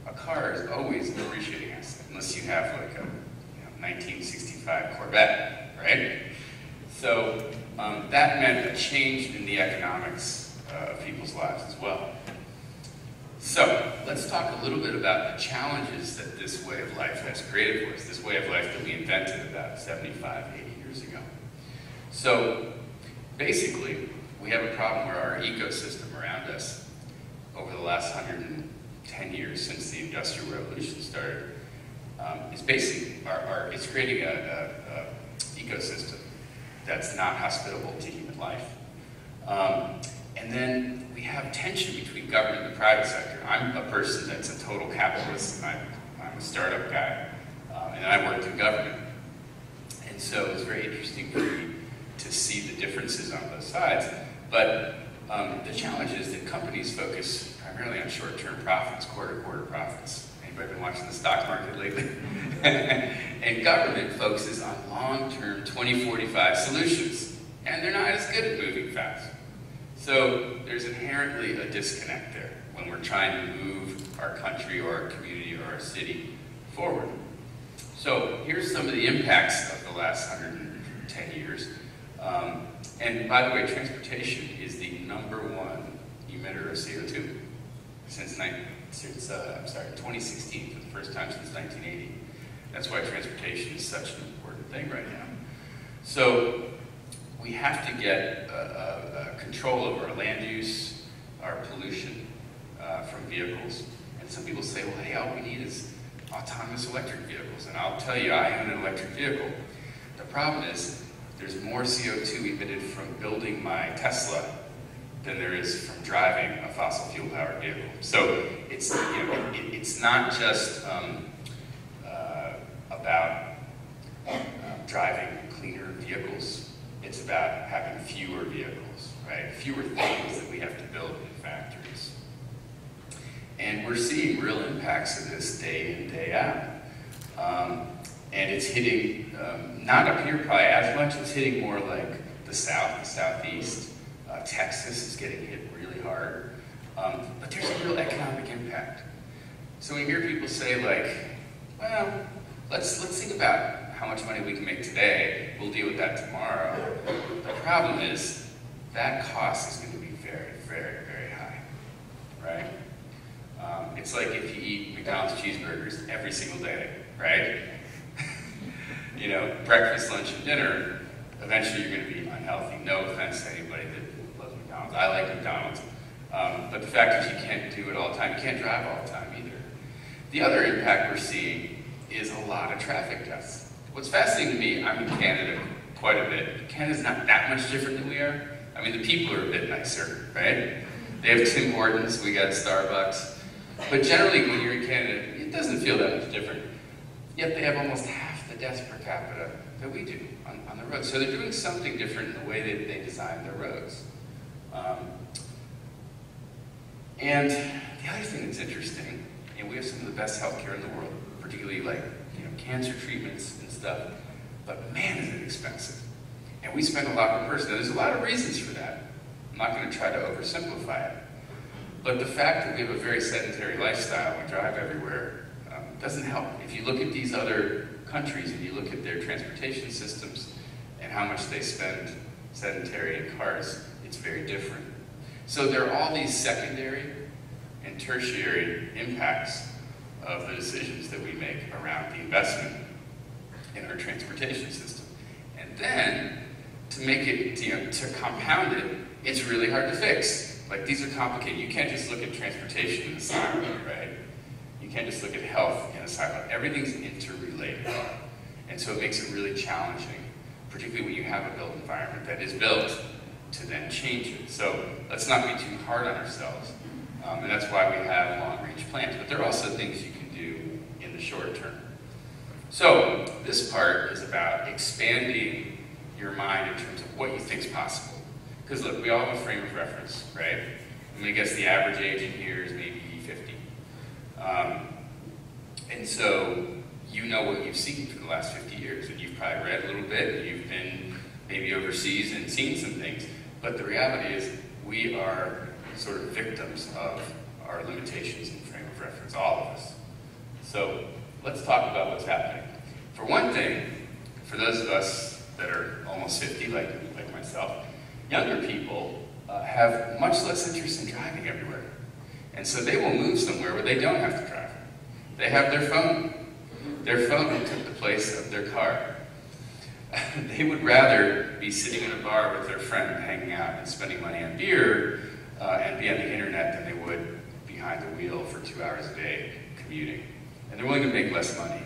A car is always an appreciating asset, unless you have like a you know, 1965 Corvette, right? So um, that meant a change in the economics uh, of people's lives as well. So let's talk a little bit about the challenges that this way of life has created for us, this way of life that we invented about 75, 80 years ago. So basically, we have a problem where our ecosystem around us over the last 110 years since the Industrial Revolution started um, is basically, our, our, it's creating an ecosystem that's not hospitable to human life. Um, and then we have tension between government and the private sector. I'm a person that's a total capitalist, I'm, I'm a startup guy, um, and I worked in government. And so it's very interesting for me to see the differences on both sides. But um, the challenge is that companies focus primarily on short-term profits, quarter-quarter profits. Anybody been watching the stock market lately? (laughs) and government focuses on long-term 2045 solutions. And they're not as good at moving fast. So there's inherently a disconnect there when we're trying to move our country or our community or our city forward. So here's some of the impacts of the last 110 years. Um, and by the way, transportation is the number one emitter of CO2 since, since uh, I'm sorry, 2016 for the first time since 1980. That's why transportation is such an important thing right now. So we have to get uh, uh, control over our land use, our pollution uh, from vehicles. And some people say, well, hey, all we need is autonomous electric vehicles. And I'll tell you, I own an electric vehicle. The problem is there's more CO2 emitted from building my Tesla than there is from driving a fossil fuel powered vehicle. So it's, you know, it, it's not just um, uh, about uh, driving cleaner vehicles, it's about having fewer vehicles, right? Fewer things that we have to build in factories. And we're seeing real impacts of this day in, day out. Um, and it's hitting, um, not up here probably as much, it's hitting more like the south, the southeast. Uh, Texas is getting hit really hard. Um, but there's a real economic impact. So you hear people say like, well, let's, let's think about how much money we can make today, we'll deal with that tomorrow. The problem is that cost is going to be very, very, very high, right? Um, it's like if you eat McDonald's cheeseburgers every single day right? (laughs) you know, breakfast, lunch, and dinner, eventually you're going to be unhealthy. No offense to anybody that loves McDonald's. I like McDonald's. Um, but the fact is you can't do it all the time. You can't drive all the time either. The other impact we're seeing is a lot of traffic deaths. What's fascinating to me, I'm in Canada quite a bit. Canada's not that much different than we are. I mean, the people are a bit nicer, right? They have Tim Hortons, we got Starbucks. But generally, when you're in Canada, it doesn't feel that much different. Yet they have almost half the deaths per capita that we do on, on the road. So they're doing something different in the way that they design their roads. Um, and the other thing that's interesting, and we have some of the best healthcare in the world, particularly like you know cancer treatments stuff. But man, is it expensive. And we spend a lot per person. There's a lot of reasons for that. I'm not going to try to oversimplify it. But the fact that we have a very sedentary lifestyle, we drive everywhere, um, doesn't help. If you look at these other countries and you look at their transportation systems and how much they spend sedentary in cars, it's very different. So there are all these secondary and tertiary impacts of the decisions that we make around the investment in our transportation system. And then, to make it, you know, to compound it, it's really hard to fix. Like, these are complicated. You can't just look at transportation in a silo, right? You can't just look at health in a silo. Everything's interrelated. And so it makes it really challenging, particularly when you have a built environment that is built to then change it. So let's not be too hard on ourselves. Um, and that's why we have long-range plans. But there are also things you can do in the short term. So this part is about expanding your mind in terms of what you think is possible. Because look, we all have a frame of reference, right? I'm mean, I guess the average age in here is maybe 50. Um, and so you know what you've seen for the last 50 years, and you've probably read a little bit, and you've been maybe overseas and seen some things. But the reality is we are sort of victims of our limitations and frame of reference, all of us. So let's talk about what's happening. For one thing, for those of us that are almost 50, like, like myself, younger people uh, have much less interest in driving everywhere. And so they will move somewhere where they don't have to drive. They have their phone. Their phone took the place of their car. (laughs) they would rather be sitting in a bar with their friend, hanging out and spending money on beer, uh, and be on the internet than they would behind the wheel for two hours a day commuting. And they're willing to make less money.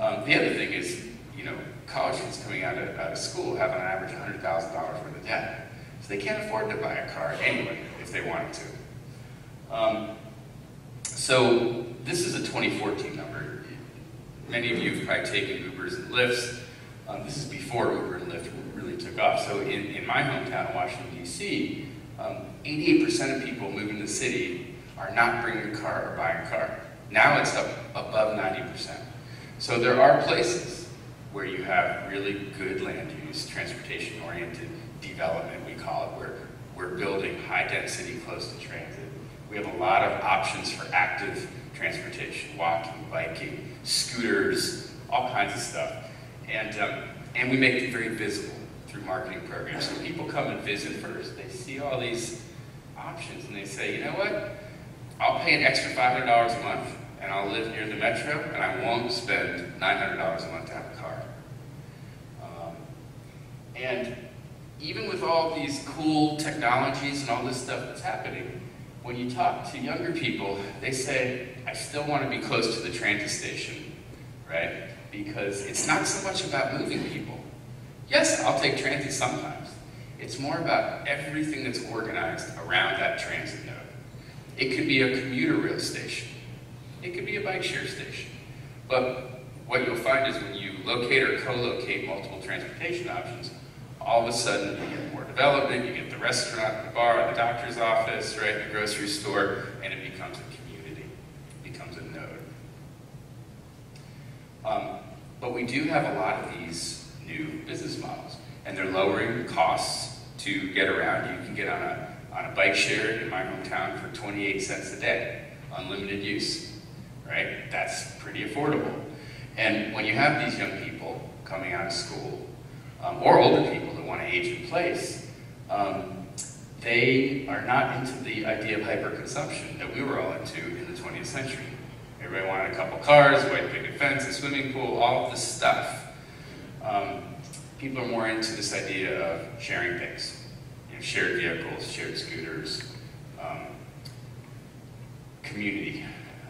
Um, the other thing is, you know, college kids coming out of, out of school have on average $100,000 worth of debt. So they can't afford to buy a car anyway if they wanted to. Um, so this is a 2014 number. Many of you have probably taken Ubers and Lyfts. Um, this is before Uber and Lyft really took off. So in, in my hometown, of Washington, D.C., 88% um, of people moving to the city are not bringing a car or buying a car. Now it's up above 90%. So there are places where you have really good land use, transportation-oriented development, we call it, where we're building high density close to transit. We have a lot of options for active transportation, walking, biking, scooters, all kinds of stuff. And, um, and we make it very visible through marketing programs. So people come and visit first. They see all these options and they say, you know what? I'll pay an extra $500 a month and I'll live near the metro and I won't spend $900 a month to have a car. Um, and even with all these cool technologies and all this stuff that's happening, when you talk to younger people, they say, I still want to be close to the transit station, right? Because it's not so much about moving people. Yes, I'll take transit sometimes. It's more about everything that's organized around that transit. It could be a commuter rail station. It could be a bike share station. But what you'll find is when you locate or co-locate multiple transportation options, all of a sudden you get more development, you get the restaurant, the bar, the doctor's office, right, the grocery store, and it becomes a community, it becomes a node. Um, but we do have a lot of these new business models, and they're lowering costs to get around. You can get on a, on a bike share in my hometown for 28 cents a day, unlimited use, right? That's pretty affordable. And when you have these young people coming out of school, um, or older people that want to age in place, um, they are not into the idea of hyperconsumption that we were all into in the 20th century. Everybody wanted a couple cars, white picket fence, a swimming pool, all of this stuff. Um, people are more into this idea of sharing things. Shared vehicles, shared scooters, um, community.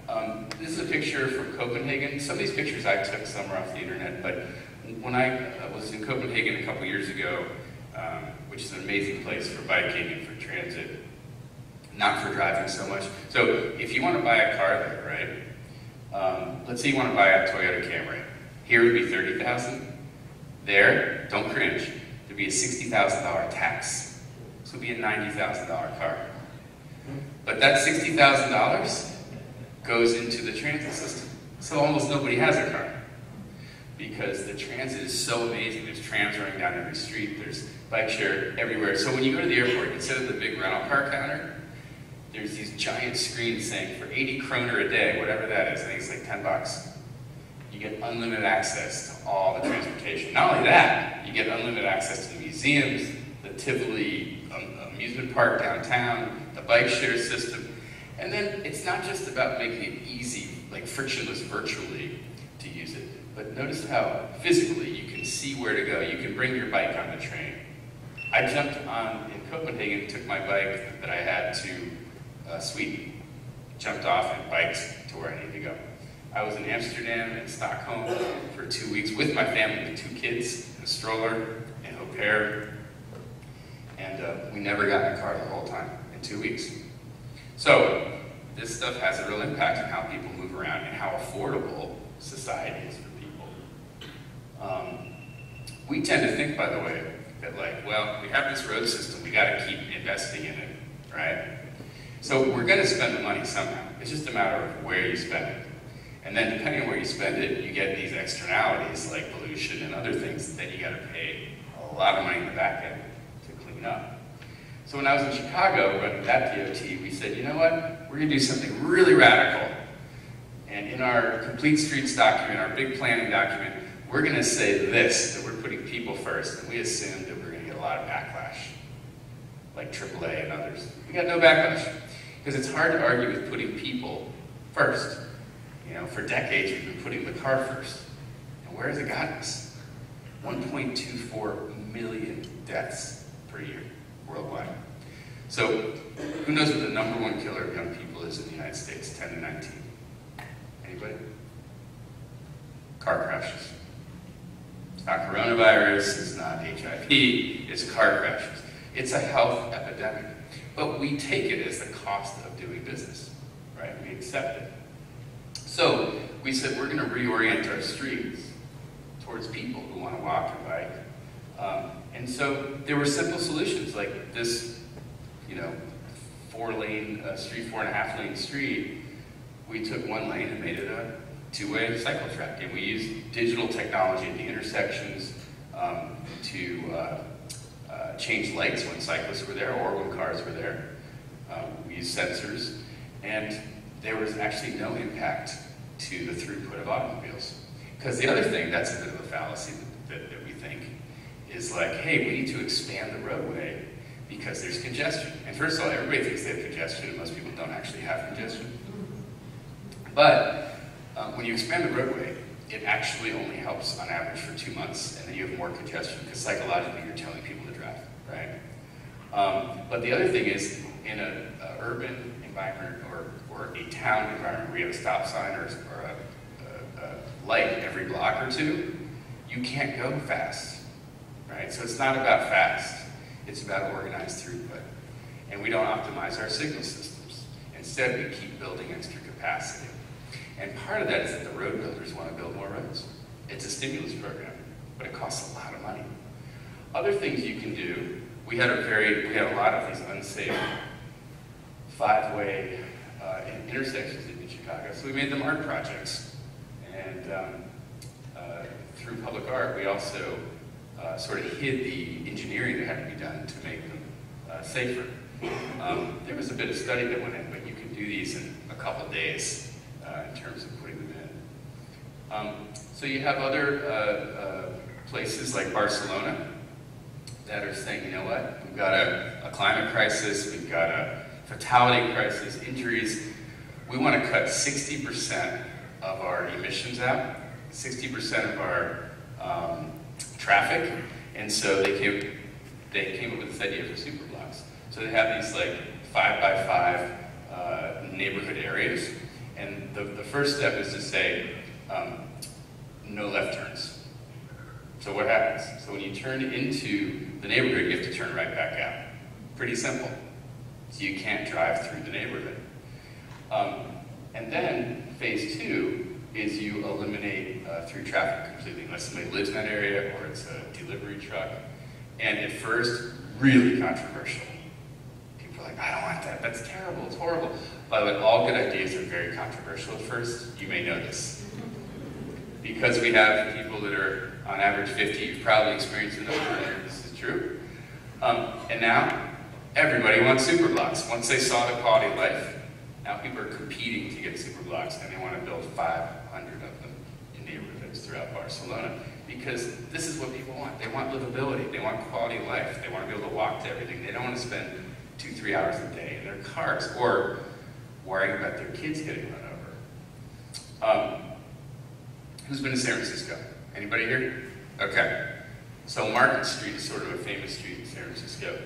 Um, this is a picture from Copenhagen. Some of these pictures I took, some are off the internet, but when I was in Copenhagen a couple years ago, um, which is an amazing place for biking and for transit, not for driving so much. So if you want to buy a car there, right? Um, let's say you want to buy a Toyota Camry. Here would be 30000 There, don't cringe, there'd be a $60,000 tax. This would be a $90,000 car. But that $60,000 goes into the transit system. So almost nobody has a car because the transit is so amazing. There's trams running down every street. There's bike share everywhere. So when you go to the airport, instead of the big rental car counter, there's these giant screens saying for 80 kroner a day, whatever that is, I think it's like 10 bucks, you get unlimited access to all the transportation. Not only that, you get unlimited access to the museums, the Tivoli amusement park downtown, the bike share system. And then it's not just about making it easy, like frictionless virtually to use it, but notice how physically you can see where to go. You can bring your bike on the train. I jumped on in Copenhagen, took my bike that I had to uh, Sweden, jumped off and biked to where I need to go. I was in Amsterdam and Stockholm for two weeks with my family, with two kids, a stroller, and au pair, and uh, we never got in a car the whole time, in two weeks. So, this stuff has a real impact on how people move around and how affordable society is for people. Um, we tend to think, by the way, that like, well, we have this road system, we got to keep investing in it, right? So we're going to spend the money somehow. It's just a matter of where you spend it. And then depending on where you spend it, you get these externalities like pollution and other things that you got to pay a lot of money in the back end So when I was in Chicago running that DOT, we said, you know what? We're going to do something really radical. And in our complete streets document, our big planning document, we're going to say this, that we're putting people first. And we assumed that we're going to get a lot of backlash, like AAA and others. We got no backlash. Because it's hard to argue with putting people first. You know, for decades we've been putting the car first. And where has it gotten us? 1.24 million deaths per year worldwide. So, who knows what the number one killer of young people is in the United States, 10 to 19? Anybody? Car crashes. It's not coronavirus, it's not HIV, it's car crashes. It's a health epidemic. But we take it as the cost of doing business, right? We accept it. So we said we're going to reorient our streets towards people who want to walk and bike. Um, and so there were simple solutions like this, you know, four lane uh, street, four and a half lane street. We took one lane and made it a two-way cycle track. And we used digital technology at the intersections um, to uh, uh, change lights when cyclists were there or when cars were there. Um, we used sensors, and there was actually no impact to the throughput of automobiles. Because the other thing, that's a bit of a fallacy that, that we think, is like, hey, we need to expand the roadway because there's congestion. And first of all, everybody thinks they have congestion, and most people don't actually have congestion. But um, when you expand the roadway, it actually only helps on average for two months, and then you have more congestion because psychologically you're telling people to drive, right? Um, but the other thing is, in an urban environment or, or a town environment where you have a stop sign or, or a, a, a light every block or two, you can't go fast, right? So it's not about fast, it's about organized throughput. And we don't optimize our signal systems. Instead, we keep building extra capacity. And part of that is that the road builders want to build more roads. It's a stimulus program, but it costs a lot of money. Other things you can do, we had a very, we had a lot of these unsafe five-way uh, intersections in Chicago, so we made them art projects. And um, uh, through public art, we also uh, sort of hid the engineering that had to be done to make them uh, safer. Um, there was a bit of study that went in, but you can do these in a couple days uh, in terms of putting them in. Um, so you have other uh, places like Barcelona, that are saying, you know what, we've got a, a climate crisis, we've got a fatality crisis, injuries. we want to cut 60% of our emissions out, 60% of our um, traffic, and so they came, they came up with this idea for super blocks. So they have these like five by five uh, neighborhood areas, and the, the first step is to say um, no left turns. So what happens? So when you turn into the neighborhood, you have to turn right back out. Pretty simple. So you can't drive through the neighborhood. Um, and then phase two is you eliminate uh, through traffic completely, unless somebody lives in that area or it's a delivery truck. And at first, really controversial. People are like, I don't want that. That's terrible. It's horrible. By the way, all good ideas are very controversial at first. You may know this. Because we have people that are on average 50, you've probably experienced enough. This is true. Um, and now, everybody wants super blocks. Once they saw the quality of life, now people are competing to get super blocks and they want to build 500 of them in neighborhoods throughout Barcelona because this is what people want. They want livability. They want quality of life. They want to be able to walk to everything. They don't want to spend two, three hours a day in their cars or worrying about their kids getting run over. Um, who's been to San Francisco? Anybody here? Okay. So Market Street is sort of a famous street in San Francisco.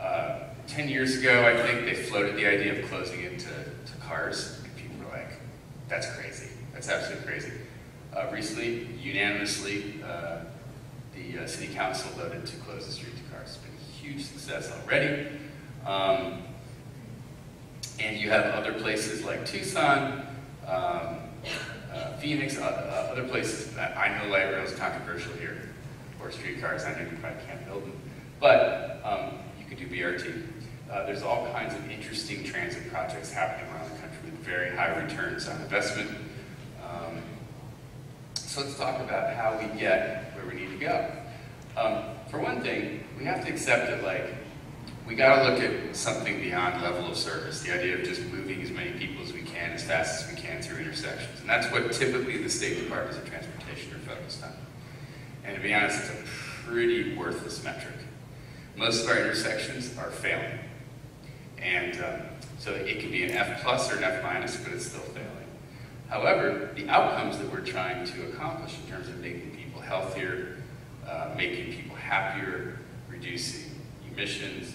Uh, 10 years ago, I think, they floated the idea of closing it to, to cars. And people were like, that's crazy. That's absolutely crazy. Uh, recently, unanimously, uh, the uh, city council voted to close the street to cars. It's been a huge success already. Um, and you have other places like Tucson, um, uh, Phoenix, uh, other places. I know light rail is controversial here, or streetcars. I know you probably can't build them. But um, you could do BRT. Uh, there's all kinds of interesting transit projects happening around the country with very high returns on investment. Um, so let's talk about how we get where we need to go. Um, for one thing, we have to accept that like we got to look at something beyond level of service, the idea of just moving as many people as we can, as fast as we can through intersections. And that's what typically the state departments of transportation are focused on. And to be honest, it's a pretty worthless metric. Most of our intersections are failing. And um, so it can be an F plus or an F minus, but it's still failing. However, the outcomes that we're trying to accomplish in terms of making people healthier, uh, making people happier, reducing emissions,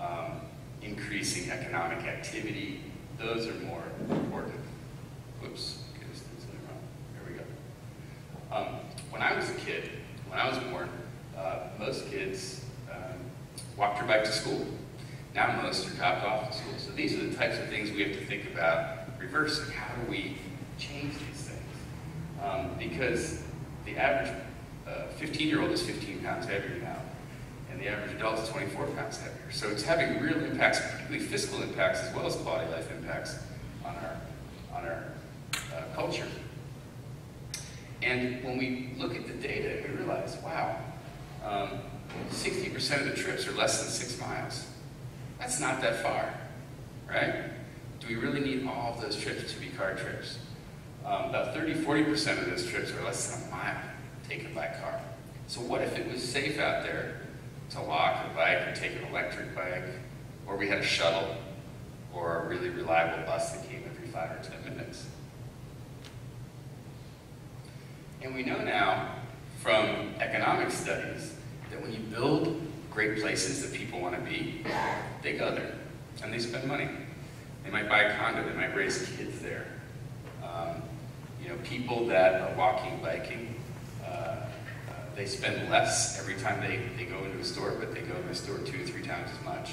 um, increasing economic activity, those are more important. Whoops, okay, this thing's in wrong. There we go. Um, when I was a kid, when I was born, uh, most kids um, walked their bike to school. Now most are dropped off to school. So these are the types of things we have to think about reversing. How do we change these things? Um, because the average 15-year-old uh, is 15 pounds heavier now and the average adult is 24 pounds heavier. So it's having real impacts, particularly fiscal impacts as well as quality of life impacts on our, on our uh, culture. And when we look at the data, we realize, wow, 60% um, of the trips are less than six miles. That's not that far, right? Do we really need all of those trips to be car trips? Um, about 30, 40% of those trips are less than a mile taken by car. So what if it was safe out there to walk a bike or take an electric bike, or we had a shuttle or a really reliable bus that came every five or 10 minutes. And we know now from economic studies that when you build great places that people want to be, they go there and they spend money. They might buy a condo, they might raise kids there. Um, you know, people that are walking, biking, they spend less every time they, they go into a store, but they go into a store two or three times as much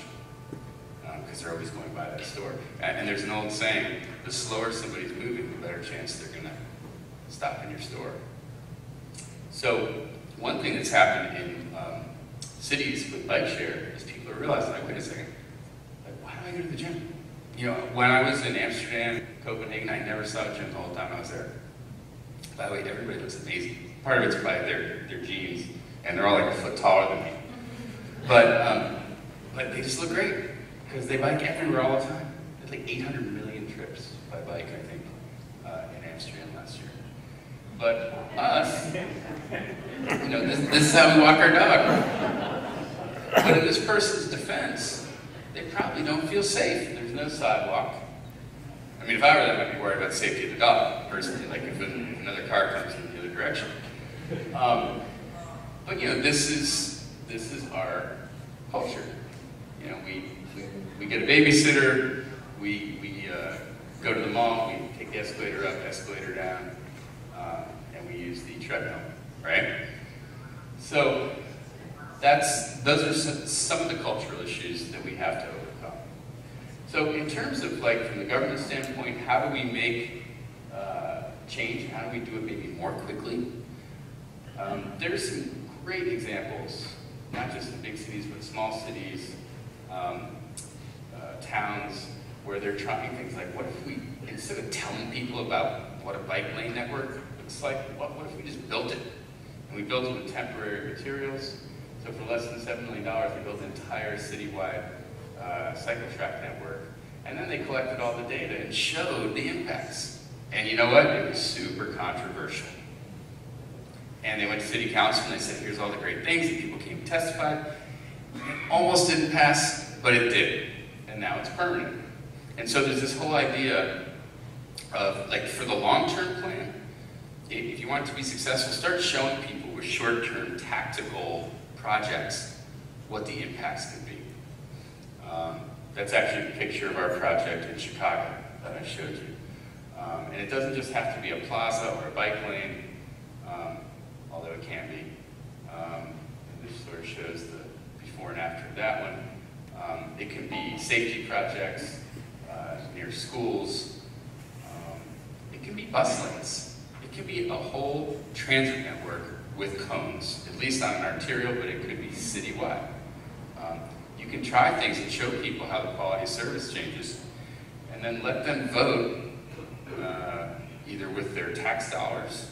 because um, they're always going by that store. And, and, there's an old saying, the slower somebody's moving, the better chance they're going to stop in your store. So one thing that's happened in um, cities with bike share is people are realizing, like, wait a second, like, why do I go to the gym? You know, when I was in Amsterdam, Copenhagen, I never saw a gym the whole time I was there. By the way, everybody looks amazing part of it's by their, their genes, and they're all like a foot taller than me. But, um, but they just look great, because they bike everywhere all the time. There's like 800 million trips by bike, I think, uh, in Amsterdam last year. But us, you know, this, this is how we walk our dog. But in this person's defense, they probably don't feel safe. There's no sidewalk. I mean, if I were them, I'd be worried about the safety of the dog, personally, like if, another car comes in the other direction. Um, but you know, this is this is our culture. You know, we we, we get a babysitter, we we uh, go to the mall, we take the escalator up, escalator down, uh, and we use the treadmill, right? So that's those are some, some of the cultural issues that we have to. So in terms of like from the government standpoint, how do we make uh, change? How do we do it maybe more quickly? Um, there's some great examples, not just in big cities, but small cities, um, uh, towns, where they're trying things like, what if we, instead of telling people about what a bike lane network looks like, what, what if we just built it? And we built it with temporary materials. So for less than $7 million, we built an entire citywide uh, cycle track network. And then they collected all the data and showed the impacts. And you know what? It was super controversial. And they went to city council and they said, here's all the great things, and people came and testified. It almost didn't pass, but it did. And now it's permanent. And so there's this whole idea of, like, for the long-term plan, if you want to be successful, start showing people with short-term tactical projects what the impacts can be. Um, that's actually a picture of our project in Chicago that I showed you. Um, and it doesn't just have to be a plaza or a bike lane. Um, although it can be. Um, this sort of shows the before and after of that one. Um, it can be safety projects uh, near schools. Um, it can be bus lanes. It can be a whole transit network with cones, at least on an arterial, but it could be citywide. Um, you can try things and show people how the quality of service changes, and then let them vote uh, either with their tax dollars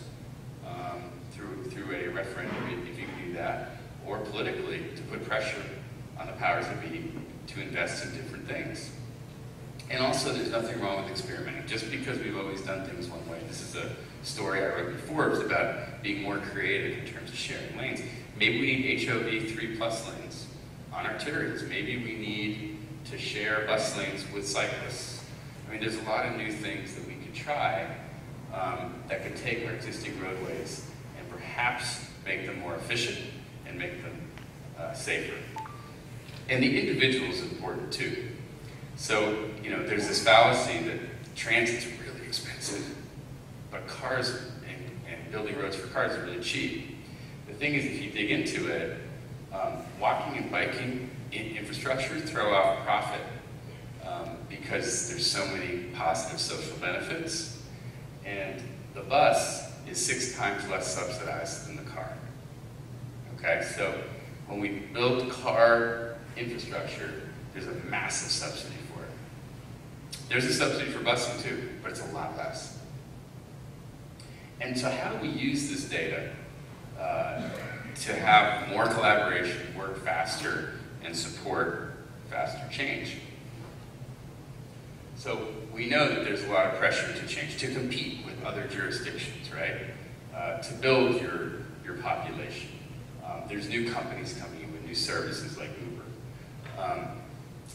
through, through a referendum, if you can do that, or politically to put pressure on the powers that be to invest in different things. And also, there's nothing wrong with experimenting. Just because we've always done things one way. This is a story I wrote before. It was about being more creative in terms of sharing lanes. Maybe we need HOV 3 plus lanes on arterials. Maybe we need to share bus lanes with cyclists. I mean, there's a lot of new things that we could try um, that could take our existing roadways and perhaps make them more efficient and make them uh, safer. And the individual is important too. So, you know, there's this fallacy that transit's really expensive, but cars and, and building roads for cars are really cheap. The thing is, if you dig into it, um, walking and biking in infrastructure throw off profit um, because there's so many positive social benefits. And the bus is six times less subsidized than the car. Okay, so when we build car infrastructure, there's a massive subsidy for it. There's a subsidy for busing too, but it's a lot less. And so how do we use this data uh, to have more collaboration, work faster, and support faster change? So we know that there's a lot of pressure to change, to compete with other jurisdictions, right? Uh, to build your, your population. Um, there's new companies coming in with new services like Uber. Um,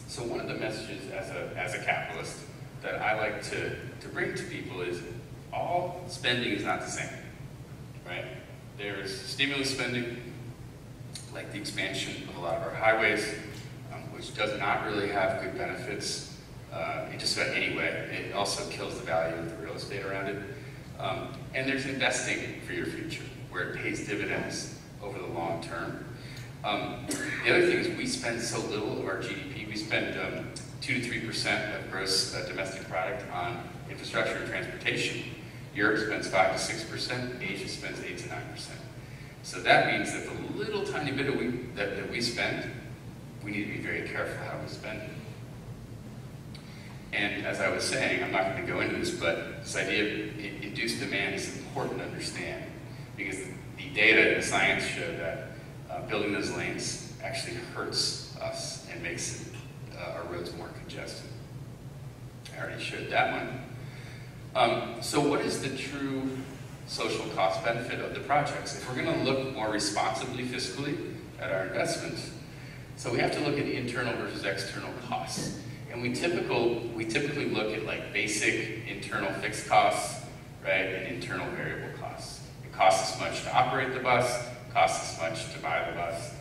so one of the messages as a, as a capitalist that I like to, to bring to people is all spending is not the same, right? There's stimulus spending, like the expansion of a lot of our highways, um, which does not really have good benefits uh, in just about any way. It also kills the value of the real estate around it. Um, and there's investing for your future, where it pays dividends over the long term. Um, the other thing is we spend so little of our GDP. We spend um, 2 to 3% of gross uh, domestic product on infrastructure and transportation. Europe spends 5 to 6%, Asia spends 8 to 9%. So that means that the little tiny bit we, that, that we spend, we need to be very careful how we spend it. And as I was saying, I'm not going to go into this, but this idea of induced demand is important to understand because the data and the science show that uh, building those lanes actually hurts us and makes uh, our roads more congested. I already showed that one. Um, so what is the true social cost benefit of the projects? If we're going to look more responsibly fiscally at our investments, so we have to look at internal versus external costs. And we typical we typically look at like basic internal fixed costs, right, and internal variable costs. It costs us much to operate the bus, costs us much to buy the bus.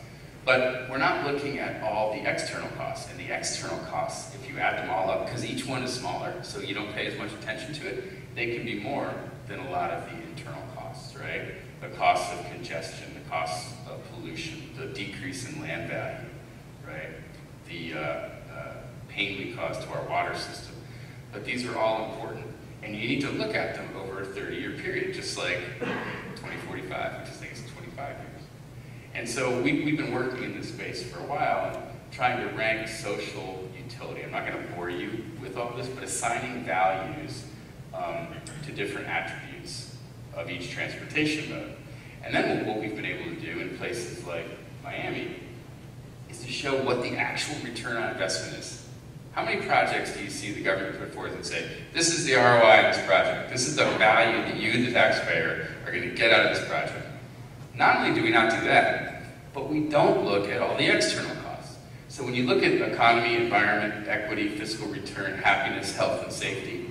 But we're not looking at all the external costs. And the external costs, if you add them all up, because each one is smaller, so you don't pay as much attention to it, they can be more than a lot of the internal costs, right? The cost of congestion, the cost of pollution, the decrease in land value, right? The uh, uh, pain we cause to our water system. But these are all important. And you need to look at them over a 30-year period, just like 2045, which I think is 25 years. And so we, we've been working in this space for a while, trying to rank social utility. I'm not going to bore you with all this, but assigning values um, to different attributes of each transportation mode. And then what we've been able to do in places like Miami is to show what the actual return on investment is. How many projects do you see the government put forth and say, this is the ROI of this project, this is the value that you, the taxpayer, are going to get out of this project? Not only do we not do that, but we don't look at all the external costs. So when you look at economy, environment, equity, fiscal return, happiness, health, and safety,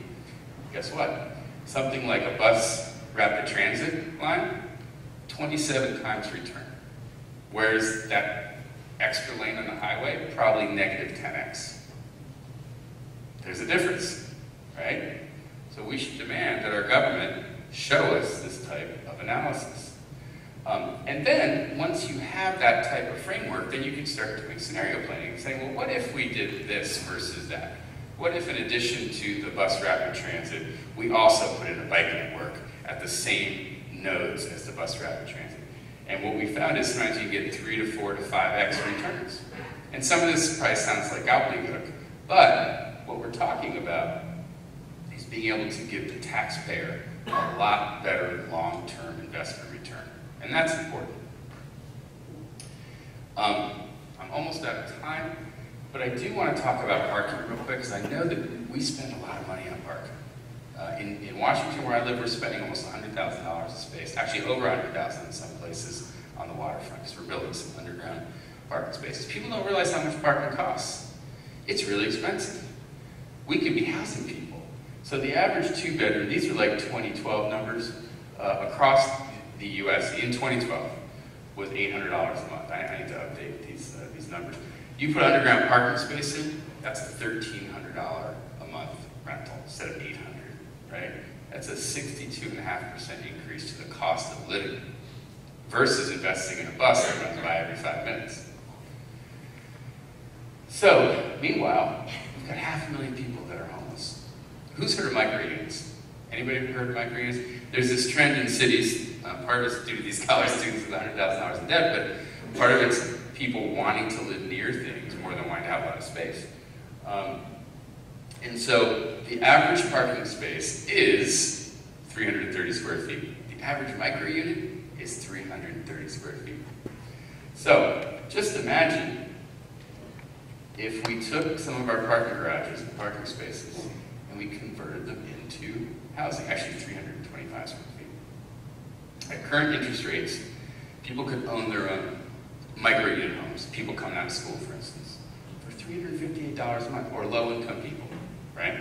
guess what? Something like a bus rapid transit line, 27 times return. Whereas that extra lane on the highway, probably negative 10x. There's a difference, right? So we should demand that our government show us this type of analysis. Um, and then, once you have that type of framework, then you can start doing scenario planning saying, well, what if we did this versus that? What if, in addition to the bus rapid transit, we also put in a bike network at the same nodes as the bus rapid transit? And what we found is sometimes you get three to four to five X returns. And some of this probably sounds like gobbledygook, but what we're talking about is being able to give the taxpayer a lot better long-term investment. And that's important. Um, I'm almost out of time, but I do want to talk about parking real quick because I know that we spend a lot of money on parking. Uh, in, in Washington, where I live, we're spending almost $100,000 a space, actually over 100000 in some places on the waterfront because we're building some underground parking spaces. People don't realize how much parking costs. It's really expensive. We could be housing people. So the average two bedroom, these are like 2012 numbers, uh, across the U.S. in 2012 was $800 a month. I, I need to update these, uh, these numbers. You put underground parking space in, that's a $1,300 a month rental instead of 800 right? That's a 62.5% increase to the cost of living versus investing in a bus that runs by every five minutes. So, meanwhile, we've got half a million people that are homeless. Who's heard of microunits? Anybody heard of microunits? There's this trend in cities uh, part of it's due to these (laughs) college students with $100,000 in debt, but part of it's people wanting to live near things more than wanting to have a lot of space. Um, and so the average parking space is 330 square feet. The average micro unit is 330 square feet. So just imagine if we took some of our parking garages and parking spaces and we converted them into housing, actually 325 square feet. At current interest rates, people could own their own micro-unit homes. People coming out of school, for instance, for $358 a month, or low-income people, right,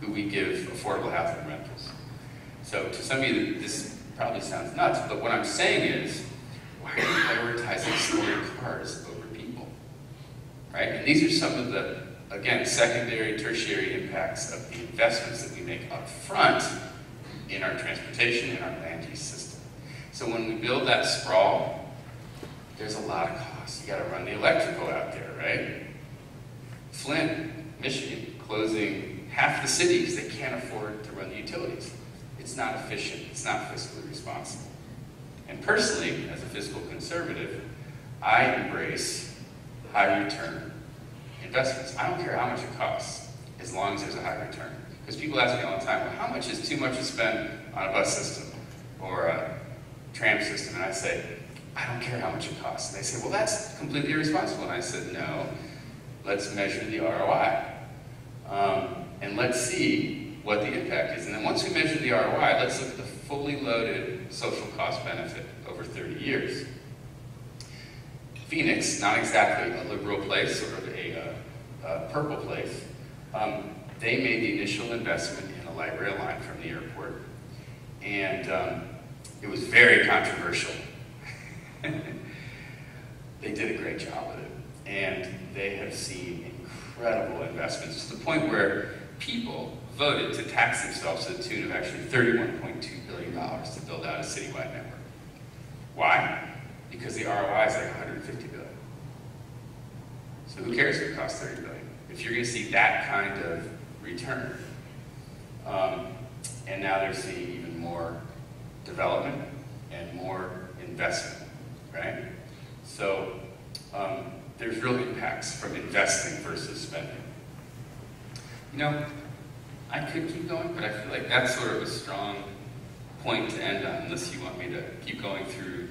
who we give affordable housing rentals. So to some of you, this probably sounds nuts, but what I'm saying is, why are you prioritizing storing cars over people? Right? And these are some of the, again, secondary, tertiary impacts of the investments that we make up front in our transportation and our land use system. So when we build that sprawl, there's a lot of costs. You got to run the electrical out there, right? Flint, Michigan, closing half the cities they can't afford to run the utilities. It's not efficient. It's not fiscally responsible. And personally, as a fiscal conservative, I embrace high return investments. I don't care how much it costs, as long as there's a high return. Because people ask me all the time, well, how much is too much to spend on a bus system or a tram system, and I say, I don't care how much it costs. And they say, well, that's completely irresponsible. And I said, no, let's measure the ROI. Um, and let's see what the impact is. And then once we measure the ROI, let's look at the fully loaded social cost benefit over 30 years. Phoenix, not exactly a liberal place, sort of a, uh, purple place, Um, they made the initial investment in a light rail line from the airport, and um, it was very controversial. (laughs) they did a great job with it, and they have seen incredible investments to the point where people voted to tax themselves to the tune of actually $31.2 billion to build out a citywide network. Why? Because the ROI is like 150 billion. So who cares if it costs 30 billion? If you're going to see that kind of return, um, and now they're seeing even more development and more investment, right? So um, there's real impacts from investing versus spending. You know, I could keep going, but I feel like that's sort of a strong point to end on, unless you want me to keep going through.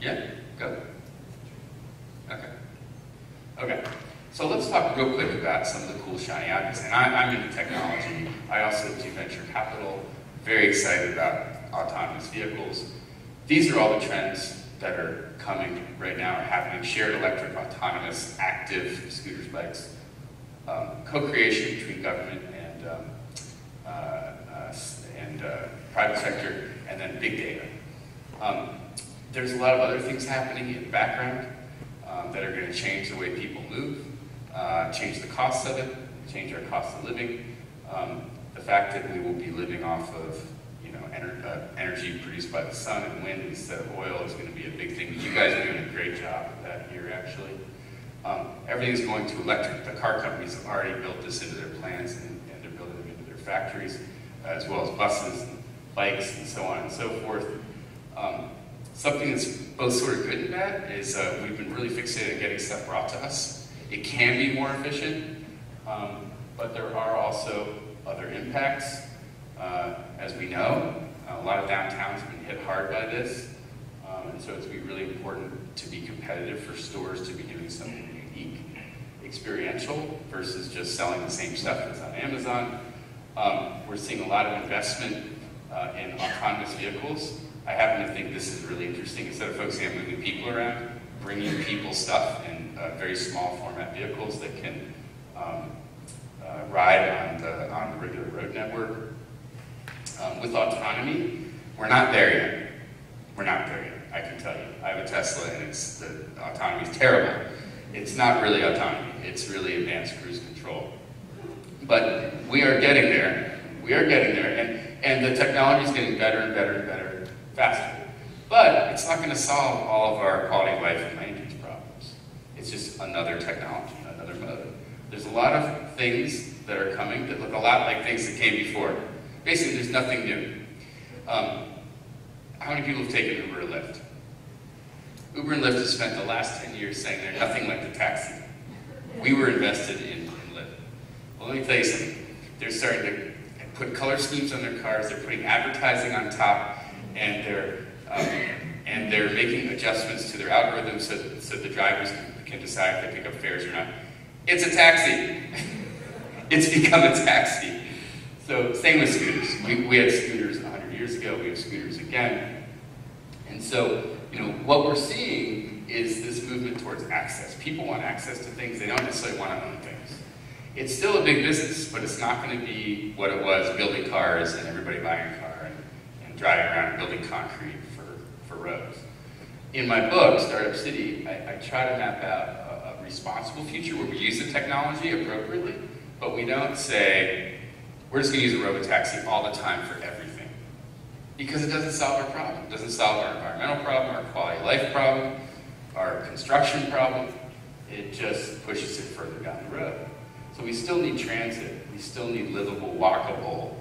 Yeah, go. Okay. Okay. So let's talk real quick about some of the cool shiny objects. And I, am into technology. I also do venture capital. Very excited about autonomous vehicles. These are all the trends that are coming right now, are happening. Shared electric, autonomous, active scooters, bikes. Um, co-creation between government and um, uh, uh, and uh, private sector, and then big data. Um, there's a lot of other things happening in the background um, that are going to change the way people move, uh, change the costs of it, change our cost of living. Um, the fact that we will be living off of ener uh, energy produced by the sun and wind instead of oil is going to be a big thing. You guys are doing a great job of that here, actually. Um, everything's going to electric. The car companies have already built this into their plans and, and they're building them into their factories, as well as buses and bikes and so on and so forth. Um, something that's both sort of good and bad is uh, we've been really fixated on getting stuff brought to us. It can be more efficient, um, but there are also other impacts. Uh, as we know, a lot of downtowns have been hit hard by this, um, and so it's be really important to be competitive for stores to be doing something unique, experiential, versus just selling the same stuff that's on Amazon. Um, we're seeing a lot of investment uh, in autonomous vehicles. I happen to think this is really interesting. Instead of focusing on moving people around, bringing people stuff in uh, very small format vehicles that can um, uh, ride on the, on the regular road network. Um, with autonomy, we're not there yet. We're not there yet, I can tell you. I have a Tesla and it's, the autonomy is terrible. It's not really autonomy, it's really advanced cruise control. But we are getting there. We are getting there. And and the technology is getting better and better and better faster. But it's not going to solve all of our quality of life and maintenance problems. It's just another technology, another mode. There's a lot of things that are coming that look a lot like things that came before. Basically, there's nothing new. Um, how many people have taken Uber or Lyft? Uber and Lyft have spent the last 10 years saying they're nothing like the taxi. We were invested in, in Lyft. Well, let me tell you something. They're starting to put color schemes on their cars, they're putting advertising on top, and they're, um, and they're making adjustments to their algorithms so, so the drivers can, can decide if they pick up fares or not. It's a taxi. (laughs) it's become a taxi. So same with scooters. We, we had scooters 100 years ago, we have scooters again. And so, you know, what we're seeing is this movement towards access. People want access to things, they don't necessarily want to own things. It's still a big business, but it's not going to be what it was building cars and everybody buying a car and, and driving around and building concrete for, for roads. In my book, Startup City, I, I try to map out a, a responsible future where we use the technology appropriately, but we don't say, we're just going to use a robotaxi all the time for everything. Because it doesn't solve our problem. It doesn't solve our environmental problem, our quality of life problem, our construction problem. It just pushes it further down the road. So we still need transit. We still need livable, walkable,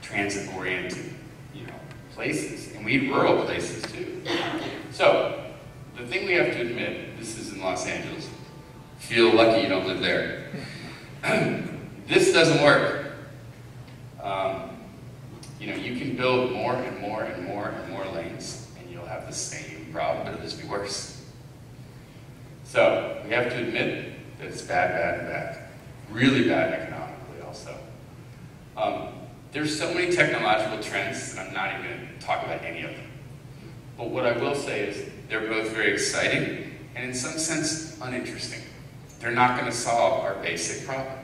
transit-oriented, you know, places. And we need rural places too. So the thing we have to admit, this is in Los Angeles. Feel lucky you don't live there. (clears throat) this doesn't work. Um, you know, you can build more and more and more and more lanes, and you'll have the same problem, but it'll just be worse. So we have to admit that it's bad, bad, and bad really bad economically also. Um, there's so many technological trends, and I'm not even going to talk about any of them. But what I will say is they're both very exciting and in some sense uninteresting. They're not going to solve our basic problem.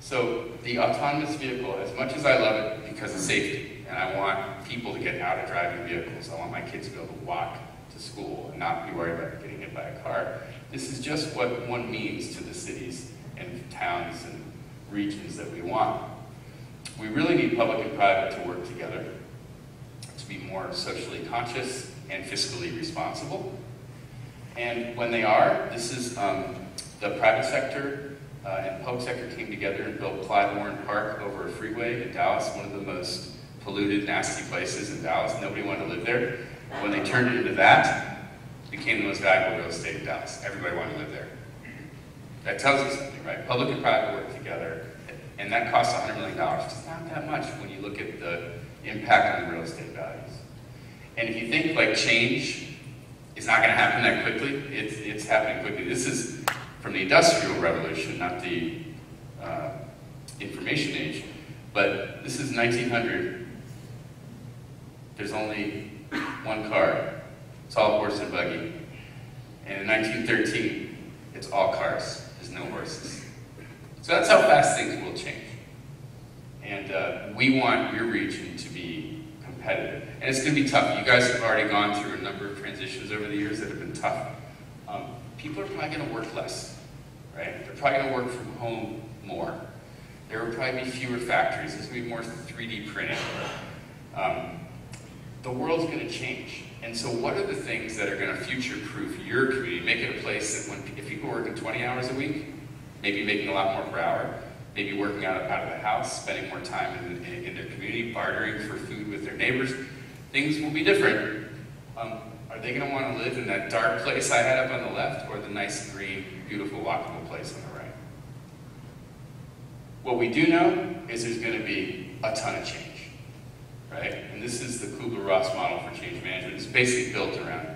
So the autonomous vehicle, as much as I love it because of safety, and I want people to get out of driving vehicles, I want my kids to be able to walk to school and not be worried about getting hit by a car. This is just what one means to the cities and towns and regions that we want. We really need public and private to work together to be more socially conscious and fiscally responsible. And when they are, this is um, the private sector uh, and public sector came together and built Clyde Warren Park over a freeway in Dallas, one of the most polluted, nasty places in Dallas. Nobody wanted to live there. When they turned it into that, it became the most valuable real estate in Dallas. Everybody wanted to live there. That tells you something, right? Public and private work together, and that costs $100 million. It's not that much when you look at the impact on the real estate values. And if you think like change is not going to happen that quickly, it's, it's happening quickly. This is from the Industrial Revolution, not the uh, information age. But this is 1900. There's only one car. It's all horse and buggy. And in 1913, it's all cars. There's no horses. So that's how fast things will change. And uh, we want your region to be competitive. And it's going to be tough. You guys have already gone through a number of transitions over the years that have been tough. People are probably going to work less, right? They're probably going to work from home more. There will probably be fewer factories. There's going to be more 3D printing. Um, the world's going to change. And so what are the things that are going to future-proof your community, make it a place that when, if people are working 20 hours a week, maybe making a lot more per hour, maybe working out, out of the house, spending more time in, in, in, their community, bartering for food with their neighbors, things will be different. Um, are they going to want to live in that dark place I had up on the left, or the nice, green, beautiful, walkable place on the right? What we do know is there's going to be a ton of change, right? And this is the Kubler-Ross model for change management. It's basically built around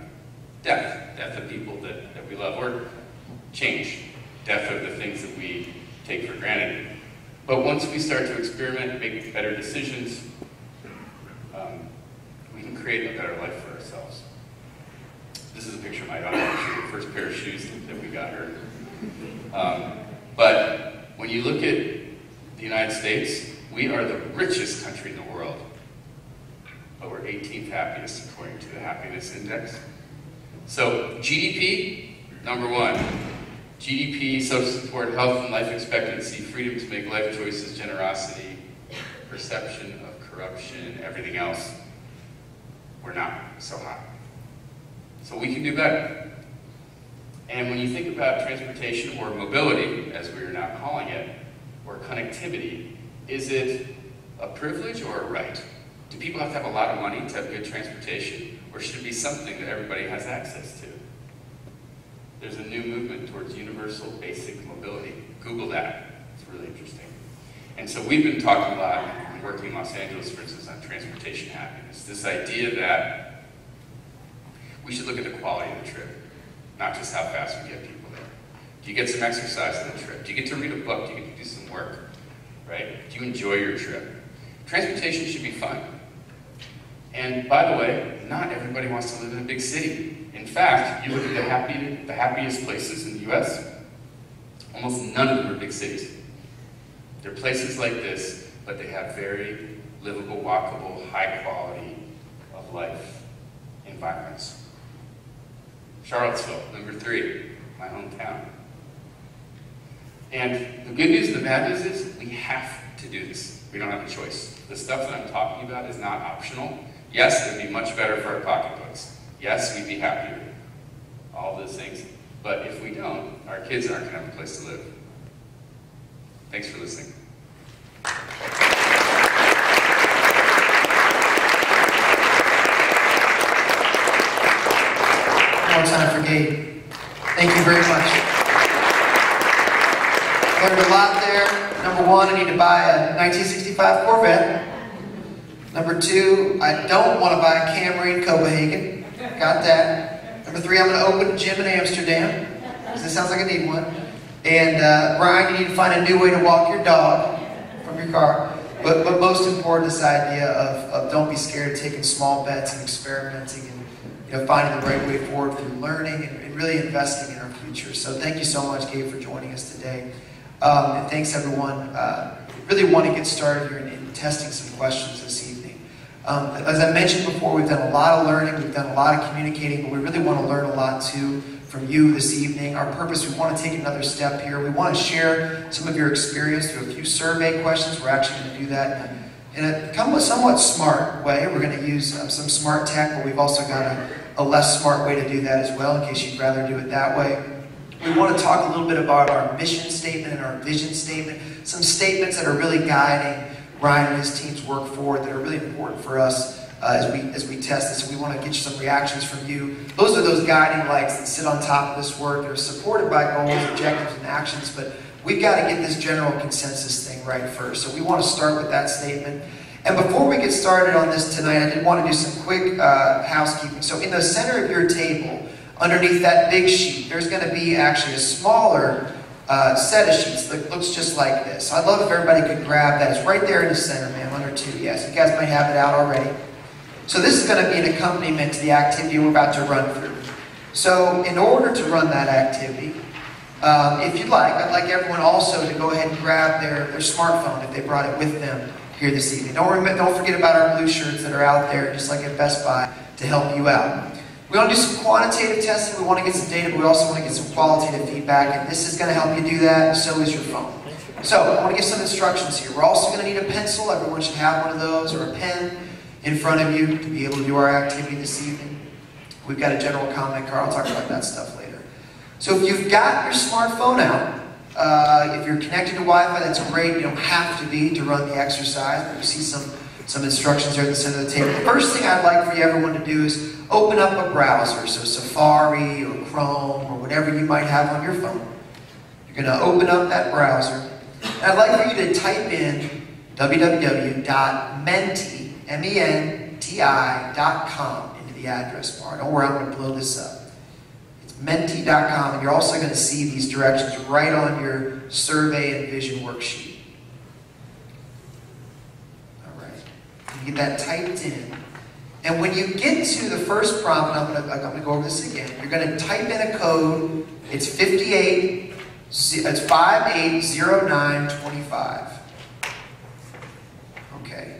death, death of people that, that we love, or change, death of the things that we take for granted. But once we start to experiment, make better decisions, um, we can create a better life for. This is a picture of my daughter, the first pair of shoes that we got her. Um, but when you look at the United States, we are the richest country in the world. But we're 18th happiest according to the happiness index. So GDP, number one. GDP, social support, health and life expectancy, freedom to make life choices, generosity, perception of corruption, everything else, we're not so high. So we can do better. And when you think about transportation or mobility, as we are now calling it, or connectivity, is it a privilege or a right? Do people have to have a lot of money to have good transportation, or should it be something that everybody has access to? There's a new movement towards universal basic mobility. Google that. It's really interesting. And so we've been talking a lot, and working in Los Angeles, for instance, on transportation happiness. This idea that we should look at the quality of the trip, not just how fast we get people there. Do you get some exercise on the trip? Do you get to read a book? Do you get to do some work? Right? Do you enjoy your trip? Transportation should be fun. And by the way, not everybody wants to live in a big city. In fact, you look at the, happy, the happiest places in the US, almost none of them are big cities. They're places like this, but they have very livable, walkable, high quality of life environments. Charlottesville, number three, my hometown. And the good news and the bad news is we have to do this. We don't have a choice. The stuff that I'm talking about is not optional. Yes, it would be much better for our pocketbooks. Yes, we'd be happier. All those things. But if we don't, our kids aren't going to have a place to live. Thanks for listening. More time for Gabe. Thank you very much. Learned a lot there. Number one, I need to buy a 1965 Corvette. Number two, I don't want to buy a Camry in Copenhagen. Got that. Number three, I'm going to open a gym in Amsterdam. Because it sounds like I need one. And uh, Brian, you need to find a new way to walk your dog from your car. But, but most important, this idea of, of don't be scared of taking small bets and experimenting know, finding the right way forward through learning and, and really investing in our future. So thank you so much, Gabe, for joining us today. Um, and thanks everyone. Uh, really want to get started here in, in testing some questions this evening. Um, as I mentioned before, we've done a lot of learning, we've done a lot of communicating, but we really want to learn a lot too from you this evening. Our purpose, we want to take another step here. We want to share some of your experience through a few survey questions. We're actually going to do that in a somewhat smart way. We're going to use um, some smart tech, but we've also got a, a less smart way to do that as well, in case you'd rather do it that way. We want to talk a little bit about our mission statement and our vision statement, some statements that are really guiding Ryan and his team's work forward that are really important for us uh, as we as we test this. We want to get you some reactions from you. Those are those guiding lights that sit on top of this work. They're supported by goals, objectives, and actions, but we've got to get this general consensus thing right first. So we want to start with that statement. And before we get started on this tonight, I did want to do some quick uh, housekeeping. So in the center of your table, Underneath that big sheet, there's going to be actually a smaller uh, set of sheets that looks just like this. I'd love if everybody could grab that. It's right there in the center, ma'am, under two. Yes, you guys might have it out already. So this is going to be an accompaniment to the activity we're about to run through. So in order to run that activity, um, if you'd like, I'd like everyone also to go ahead and grab their, their smartphone if they brought it with them here this evening. Don't, rem- don't forget about our blue shirts that are out there, just like at Best Buy, to help you out. We want to do some quantitative testing. We want to get some data, but we also want to get some qualitative feedback. And this is going to help you do that, so is your phone. So I want to give some instructions here. We're also going to need a pencil. Everyone should have one of those, or a pen in front of you to be able to do our activity this evening. We've got a general comment card. I'll talk about that stuff later. So if you've got your smartphone out, uh, if you're connected to Wi-Fi, that's great. You don't have to be to run the exercise, but you see some, some instructions here at the center of the table. The first thing I'd like for you everyone to do is open up a browser, so Safari or Chrome or whatever you might have on your phone. You're going to open up that browser. And I'd like for you to type in www.menti, M-E-N-T-I.com into the address bar. Don't worry, I'm going to blow this up. Menti.com, and you're also going to see these directions right on your survey and vision worksheet. All right. You get that typed in. And when you get to the first prompt, I'm going to, I'm going to go over this again, you're going to type in a code. It's 58, it's 580925. Okay.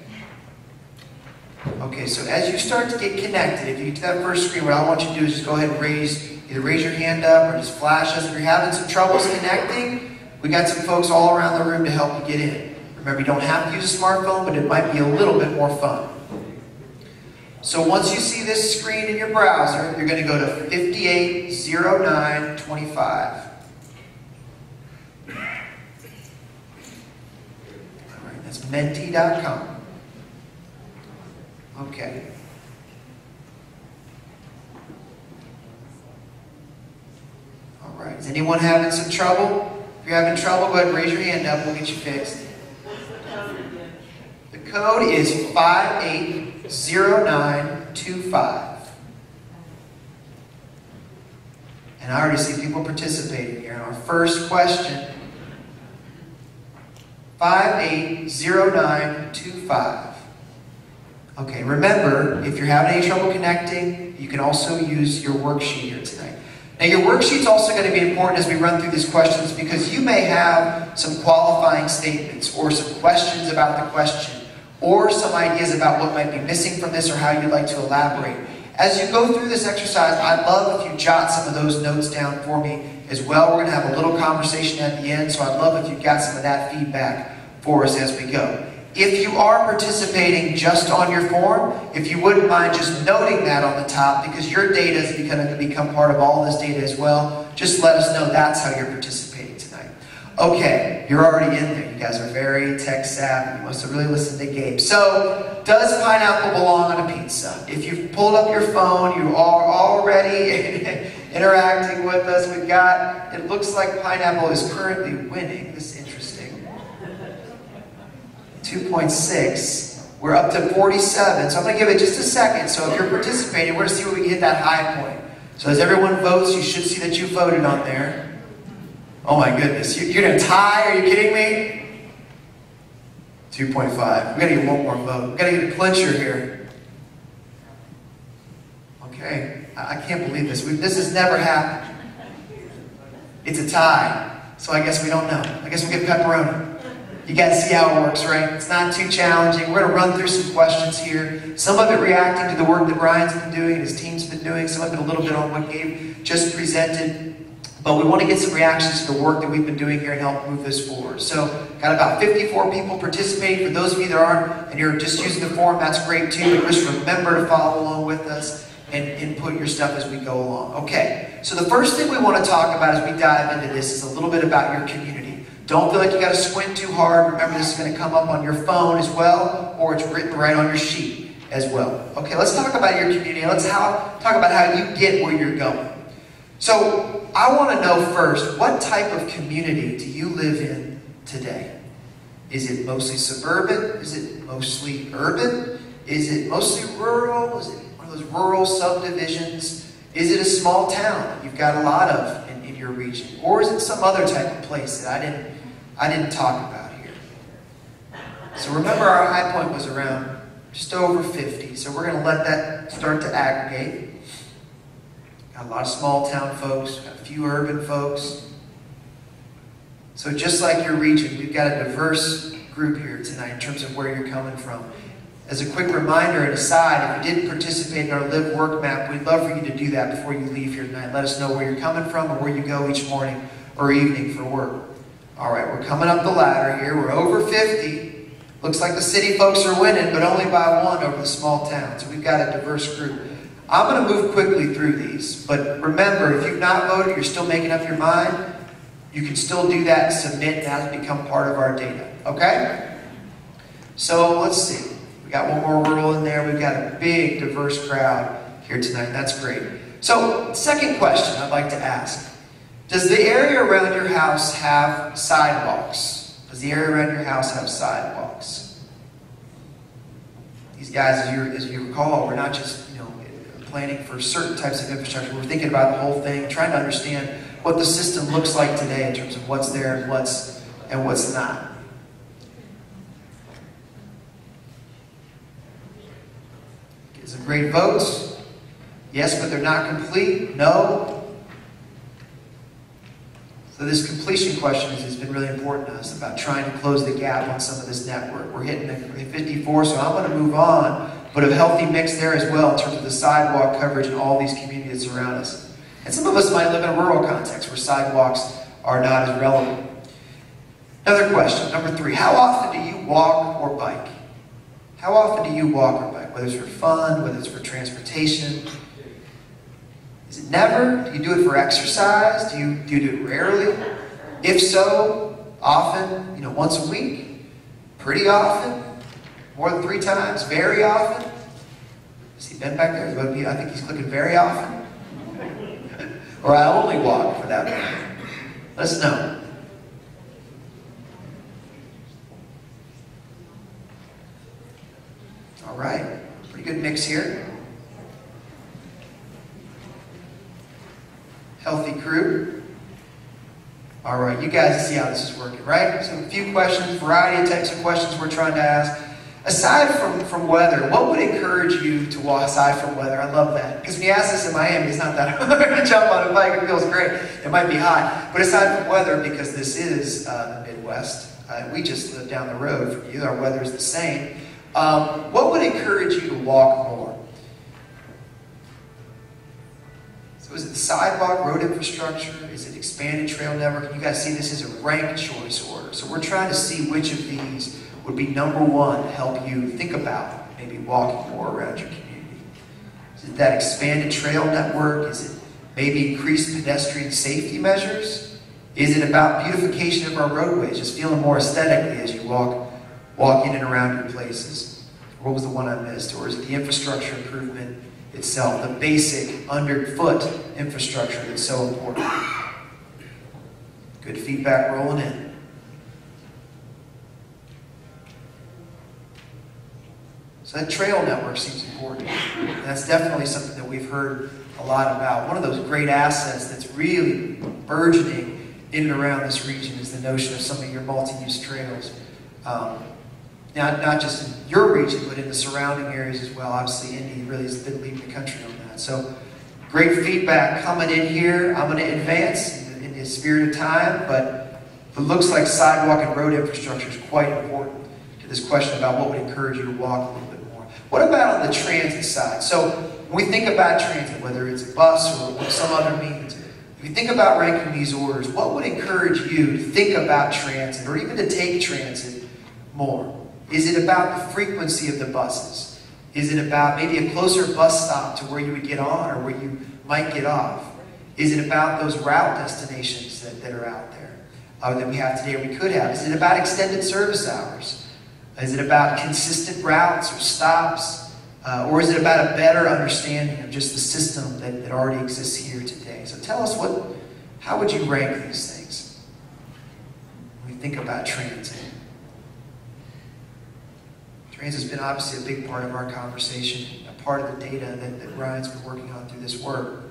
Okay, so as you start to get connected, if you get to that first screen, what I want you to do is just go ahead and raise, either raise your hand up or just flash us. If you're having some troubles connecting, we got some folks all around the room to help you get in. Remember, you don't have to use a smartphone, but it might be a little bit more fun. So once you see this screen in your browser, you're going to go to 580925. All right, that's menti.com. Okay. All right. Is anyone having some trouble? If you're having trouble, go ahead and raise your hand up. We'll get you fixed. The code is 580925. And I already see people participating here. Our first question 580925. Okay, remember, if you're having any trouble connecting, you can also use your worksheet here tonight. Now, your worksheet's also going to be important as we run through these questions because you may have some qualifying statements or some questions about the question or some ideas about what might be missing from this or how you'd like to elaborate. As you go through this exercise, I'd love if you jot some of those notes down for me as well. We're going to have a little conversation at the end, so I'd love if you got some of that feedback for us as we go. If you are participating just on your form, if you wouldn't mind just noting that on the top, because your data is going to become part of all this data as well, just let us know that's how you're participating. Tonight. Okay, you're already in there. You guys are very tech savvy. You must have really listened to Gabe. So, does pineapple belong on a pizza? If you've pulled up your phone, you are already (laughs) interacting with us. We've got, it looks like pineapple is currently winning. This. 2.6. We're up to 47. So I'm going to give it just a second. So if you're participating, we're going to see where we can hit that high point. So as everyone votes, you should see that you voted on there. Oh my goodness. You're going to tie? Are you kidding me? 2.5. We got to get one more vote. We got to get a clincher here. Okay. I can't believe this. We, this has never happened. It's a tie. So I guess we don't know. I guess we'll get pepperoni. You guys see how it works, right? It's not too challenging. We're going to run through some questions here. Some of it reacting to the work that Brian's been doing, and his team's been doing. Some of it a little bit on what Gabe just presented. But we want to get some reactions to the work that we've been doing here and help move this forward. So, got about 54 people participating. For those of you that aren't and you're just using the form, that's great too. And just remember to follow along with us and input your stuff as we go along. Okay, so the first thing we want to talk about as we dive into this is a little bit about your community. Don't feel like you got to squint too hard. Remember, this is going to come up on your phone as well, or it's written right on your sheet as well. Okay, let's talk about your community. Let's how, talk about how you get where you're going. So, I want to know first, what type of community do you live in today? Is it mostly suburban? Is it mostly urban? Is it mostly rural? Is it one of those rural subdivisions? Is it a small town you've got a lot of in, in your region? Or is it some other type of place that I didn't, I didn't talk about here? So remember our high point was around just over 50. So we're going to let that start to aggregate. Got a lot of small town folks, got a few urban folks. So just like your region, we've got a diverse group here tonight in terms of where you're coming from. As a quick reminder and aside, if you didn't participate in our live work map, we'd love for you to do that before you leave here tonight. Let us know where you're coming from or where you go each morning or evening for work. All right, we're coming up the ladder here. We're over 50. Looks like the city folks are winning, but only by one over the small towns. We've got a diverse group. I'm going to move quickly through these, but remember, if you've not voted, you're still making up your mind, you can still do that and submit, and that has become part of our data. Okay? So let's see. We got one more rural in there. We've got a big, diverse crowd here tonight. That's great. So, second question I'd like to ask Does the area around your house have sidewalks? Does the area around your house have sidewalks? These guys, as you, as you recall, we're not just you know planning for certain types of infrastructure. We're thinking about the whole thing, trying to understand what the system looks like today in terms of what's there and what's and what's not. Get some great votes. Yes, but they're not complete. No. So this completion question has been really important to us about trying to close the gap on some of this network. We're hitting the 54, so I'm going to move on, but a healthy mix there as well in terms of the sidewalk coverage in all these communities around us. And some of us might live in a rural context where sidewalks are not as relevant. Another question, number three. How often do you walk or bike? How often do you walk or bike? Whether it's for fun, whether it's for transportation. Is it never? Do you do it for exercise? Do you, do you do it rarely? If so, often, you know, once a week? Pretty often? More than three times? Very often? Is he Ben back there? I think he's clicking very often (laughs) or I only walk for that matter. Let us know. All right, pretty good mix here. Healthy crew. All right, you guys see how this is working, right? So a few questions, variety of types of questions we're trying to ask. Aside from, from weather, what would encourage you to walk aside from weather? I love that. Because when you ask this in Miami, it's not that (laughs) hard to jump on a bike. It feels great. It might be hot. But aside from weather, because this is uh, the Midwest, uh, we just live down the road from you. Our weather is the same. Um, what would encourage you to walk more? Is it the sidewalk, road infrastructure? Is it expanded trail network? You guys see this as a ranked choice order. So we're trying to see which of these would be number one to help you think about maybe walking more around your community? Is it that expanded trail network? Is it maybe increased pedestrian safety measures? Is it about beautification of our roadways, just feeling more aesthetically as you walk, walk in and around your places? What was the one I missed? Or is it the infrastructure improvement itself, the basic underfoot infrastructure that's so important? Good feedback rolling in. So that trail network seems important. And that's definitely something that we've heard a lot about. One of those great assets that's really burgeoning in and around this region is the notion of some of your multi-use trails. Um, not, not just in your region, but in the surrounding areas as well. Obviously, Indy really has been leading the country on that. So great feedback coming in here. I'm going to advance in the, in the spirit of time, but It looks like sidewalk and road infrastructure is quite important to this question about what would encourage you to walk a little bit more. What about on the transit side? So when we think about transit, whether it's a bus or some other means, if you think about ranking these orders, what would encourage you to think about transit or even to take transit more? Is it about the frequency of the buses? Is it about maybe a closer bus stop to where you would get on or where you might get off? Is it about those route destinations that, that are out there uh, that we have today or we could have? Is it about extended service hours? Is it about consistent routes or stops? Uh, or is it about a better understanding of just the system that, that already exists here today? So tell us what, how would you rank these things when we think about transit? Transit's been obviously a big part of our conversation, a part of the data that, that Ryan's been working on through this work.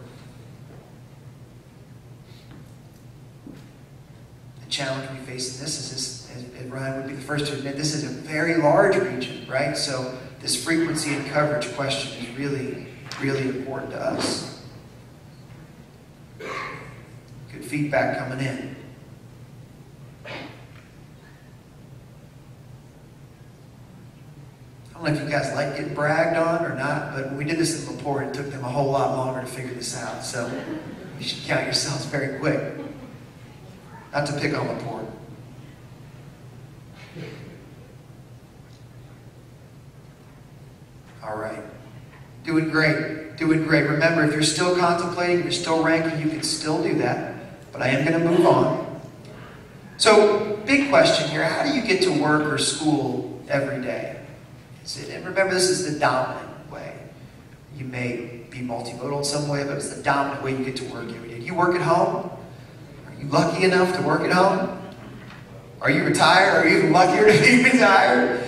The challenge we face in this is this, as, Ryan would be the first to admit, this is a very large region, right? So this frequency and coverage question is really, really important to us. Good feedback coming in. I don't know if you guys like getting bragged on or not, but we did this in LaPorte, it took them a whole lot longer to figure this out. So you should count yourselves very quick. Not to pick on LaPorte. All right. Doing great. Doing great. Remember, if you're still contemplating, you're still ranking, you can still do that. But I am going to move on. So, big question here. How do you get to work or school every day? And remember, this is the dominant way. You may be multimodal in some way, but it's the dominant way you get to work every day. Do You work at home? Are you lucky enough to work at home? Are you retired? Are you even luckier (laughs) to be retired?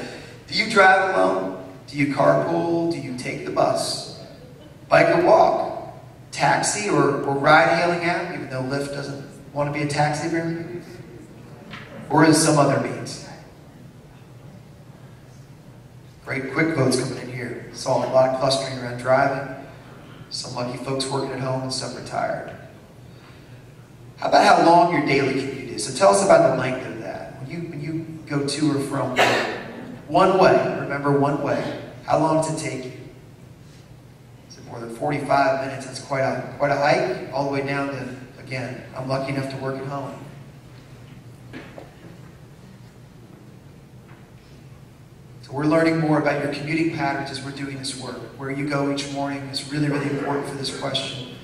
Do you drive alone? Do you carpool? Do you take the bus? Bike or walk? Taxi or, or ride hailing app, even though Lyft doesn't want to be a taxi apparently? Or is some other means? Great quick votes coming in here. Saw a lot of clustering around driving. Some lucky folks working at home and some retired. How about how long your daily commute is? So tell us about the length of that. When you, when you go to or from one way, remember one way, how long does it take you? Is it more than 45 minutes? That's quite a, quite a hike, all the way down to, again, I'm lucky enough to work at home. So we're learning more about your commuting patterns as we're doing this work. Where you go each morning is really, really important for this question.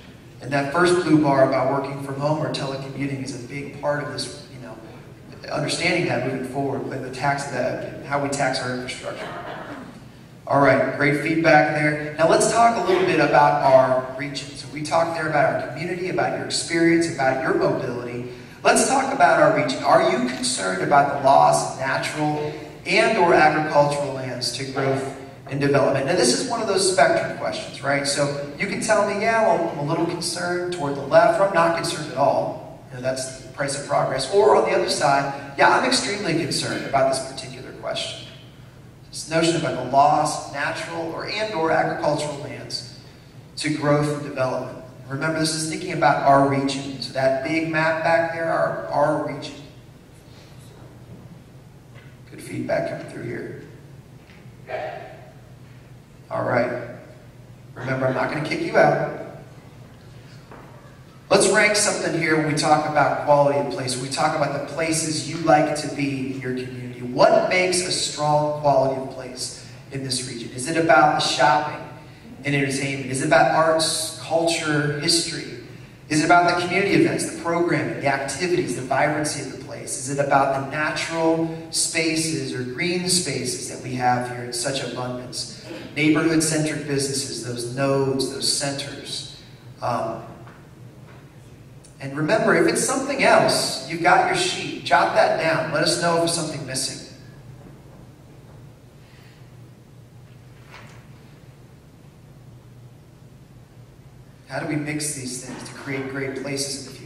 And that first blue bar about working from home or telecommuting is a big part of this, you know, understanding that moving forward, like the tax that, how we tax our infrastructure. All right, great feedback there. Now let's talk a little bit about our region. So we talked there about our community, about your experience, about your mobility. Let's talk about our region. Are you concerned about the loss of natural and or agricultural lands to growth and development. Now this is one of those spectrum questions, right? So you can tell me, yeah, well, I'm a little concerned toward the left, or I'm not concerned at all. You know, that's the price of progress. Or on the other side, yeah, I'm extremely concerned about this particular question. This notion about the loss of natural or and or agricultural lands to growth and development. Remember, this is thinking about our region. So that big map back there, our, our region feedback coming through here. All right. Remember, I'm not going to kick you out. Let's rank something here when we talk about quality of place. We talk about the places you like to be in your community. What makes a strong quality of place in this region? Is it about the shopping and entertainment? Is it about arts, culture, history? Is it about the community events, the programming, the activities, the vibrancy of the place? Is it about the natural spaces or green spaces that we have here in such abundance? Neighborhood centric businesses, those nodes, those centers. Um, and remember, if it's something else, you've got your sheet. Jot that down. Let us know if there's something missing. How do we mix these things to create great places in the future?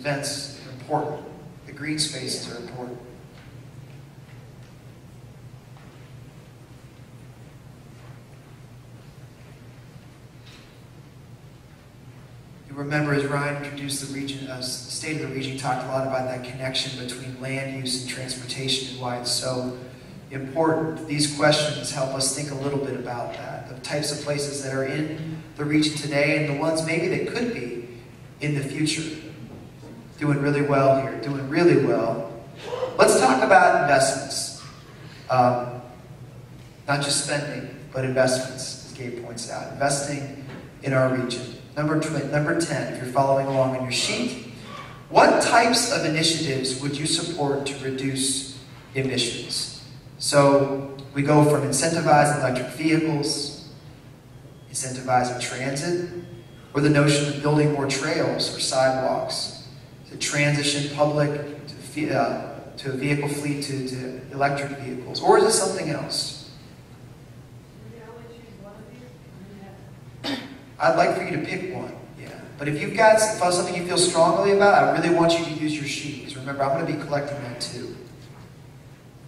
Events are important. The green spaces are important. You remember as Ryan introduced the region, uh, state of the region, talked a lot about that connection between land use and transportation and why it's so important. These questions help us think a little bit about that, the types of places that are in the region today and the ones maybe that could be in the future. Doing really well here, doing really well. Let's talk about investments. Um, not just spending, but investments, as Gabe points out. Investing in our region. Number, number 10, if you're following along on your sheet, what types of initiatives would you support to reduce emissions? So we go from incentivizing electric vehicles, incentivizing transit, or the notion of building more trails or sidewalks to transition public to, uh, to a vehicle fleet to, to electric vehicles, or is it something else? I'd like for you to pick one. Yeah. But if you've got something you feel strongly about, I really want you to use your sheet. Because remember, I'm going to be collecting that too.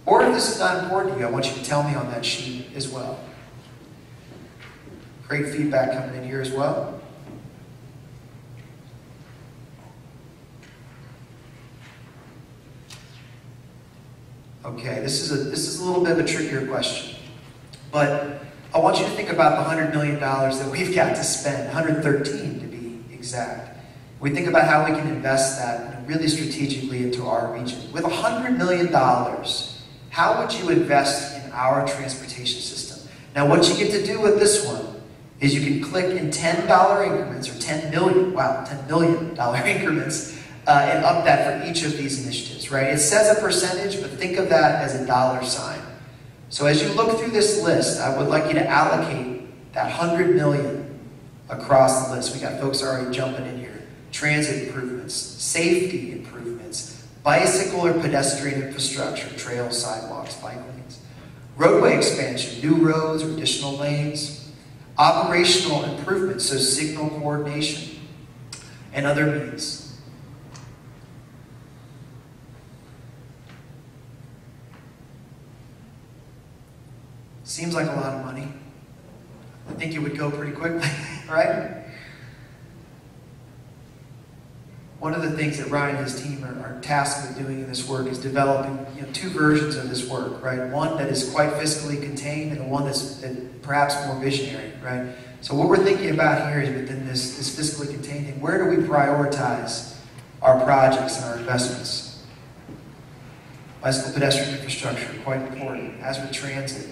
Or if this is not important to you, I want you to tell me on that sheet as well. Great feedback coming in here as well. Okay, this is a this is a little bit of a trickier question. But I want you to think about the $100 million that we've got to spend, 113 to be exact. We think about how we can invest that really strategically into our region. With $100 million, how would you invest in our transportation system? Now, what you get to do with this one is you can click in $10 increments, or 10 million, wow, $10 million (laughs) increments, uh, and up that for each of these initiatives, right? It says a percentage, but think of that as a dollar sign. So as you look through this list, I would like you to allocate that 100 million across the list. We got folks already jumping in here. Transit improvements, safety improvements, bicycle or pedestrian infrastructure, trails, sidewalks, bike lanes, roadway expansion, new roads additional lanes, operational improvements, so signal coordination, and other means. Seems like a lot of money. I think it would go pretty quickly, (laughs) right? One of the things that Ryan and his team are, are, tasked with doing in this work is developing you know, two versions of this work, right? One that is quite fiscally contained and one that's that perhaps more visionary, right? So what we're thinking about here is within this, this fiscally contained thing, where do we prioritize our projects and our investments? Bicycle pedestrian infrastructure, quite important, as with transit.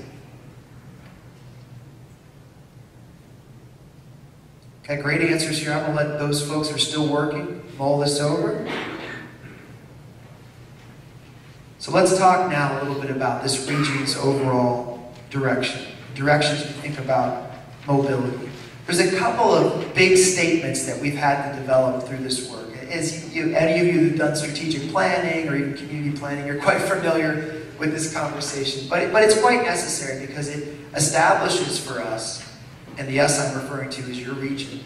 Okay, great answers here. I'm going to let those folks who are still working mull this over. So let's talk now a little bit about this region's overall direction. Directions we think about mobility. There's a couple of big statements that we've had to develop through this work. As you, any of you who've done strategic planning or even community planning, you're quite familiar with this conversation. But, but it's quite necessary because it establishes for us and the S I'm referring to is your region,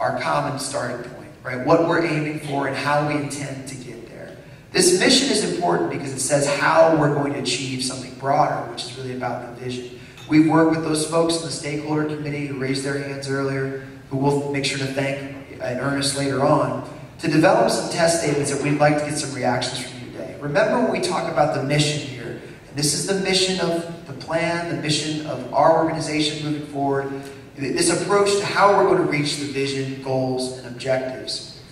our common starting point, right? What we're aiming for and how we intend to get there. This mission is important because it says how we're going to achieve something broader, which is really about the vision. We've worked with those folks in the stakeholder committee who raised their hands earlier, who we'll make sure to thank in earnest later on, to develop some test statements that we'd like to get some reactions from you today. Remember when we talk about the mission here, and this is the mission of the plan, the mission of our organization moving forward, this approach to how we're going to reach the vision, goals, and objectives.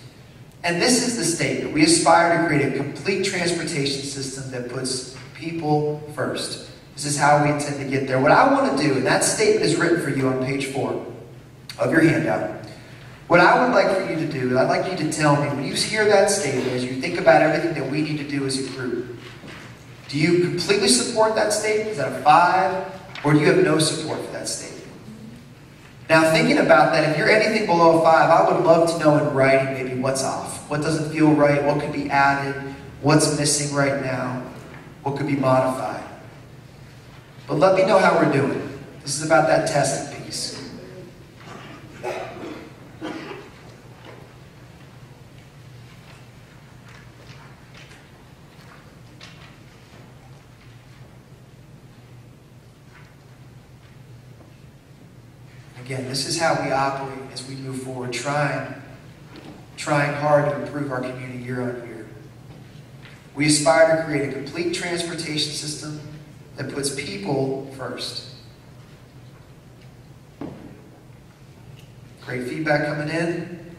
And this is the statement. We aspire to create a complete transportation system that puts people first. This is how we intend to get there. What I want to do, and that statement is written for you on page four of your handout. What I would like for you to do, and I'd like you to tell me, when you hear that statement, as you think about everything that we need to do as a group, do you completely support that statement? Is that a five? Or do you have no support for that statement? Now, thinking about that, if you're anything below a five, I would love to know in writing maybe what's off. What doesn't feel right? What could be added? What's missing right now? What could be modified? But let me know how we're doing. This is about that testing piece. Again, this is how we operate as we move forward, trying trying hard to improve our community year on year. We aspire to create a complete transportation system that puts people first. Great feedback coming in.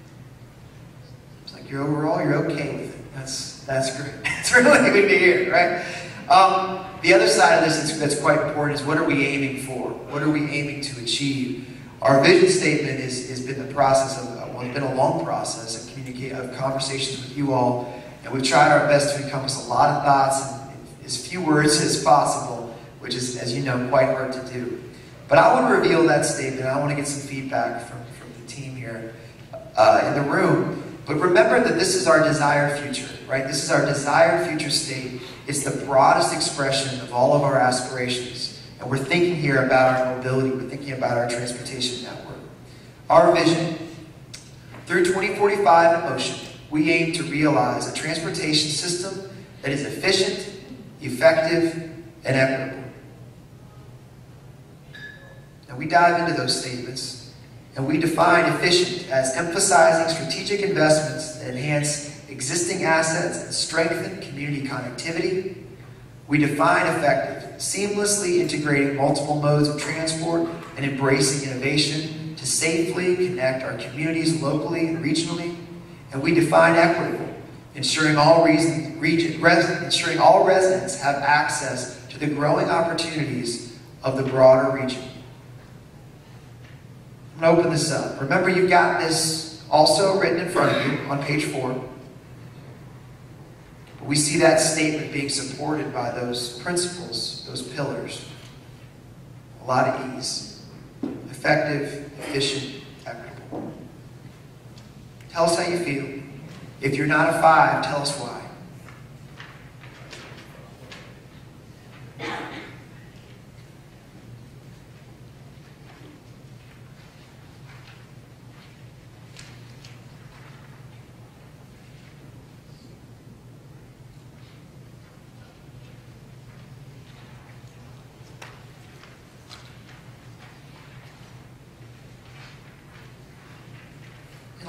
It's like you're overall, you're okay with it. That's that's great. (laughs) It's really good to hear, right? Um, the other side of this that's, that's quite important is what are we aiming for? What are we aiming to achieve? Our vision statement is, has been the process of, well, it's been a long process of communicate of conversations with you all, and we've tried our best to encompass a lot of thoughts in as few words (laughs) as possible, which is, as you know, quite hard to do. But I want to reveal that statement. I want to get some feedback from, from the team here uh, in the room. But remember that this is our desired future, right? This is our desired future state. It's the broadest expression of all of our aspirations. And we're thinking here about our mobility, we're thinking about our transportation network. Our vision, through 2045 in motion, we aim to realize a transportation system that is efficient, effective, and equitable. And we dive into those statements and we define efficient as emphasizing strategic investments that enhance existing assets and strengthen community connectivity. We define effective, seamlessly integrating multiple modes of transport and embracing innovation to safely connect our communities locally and regionally. And we define equitable, ensuring all, reason, region, ensuring all residents have access to the growing opportunities of the broader region. I'm going to open this up. Remember, you've got this also written in front of you on page four. We see that statement being supported by those principles, those pillars. A lot of ease. Effective, efficient, equitable. Tell us how you feel. If you're not a five, tell us why.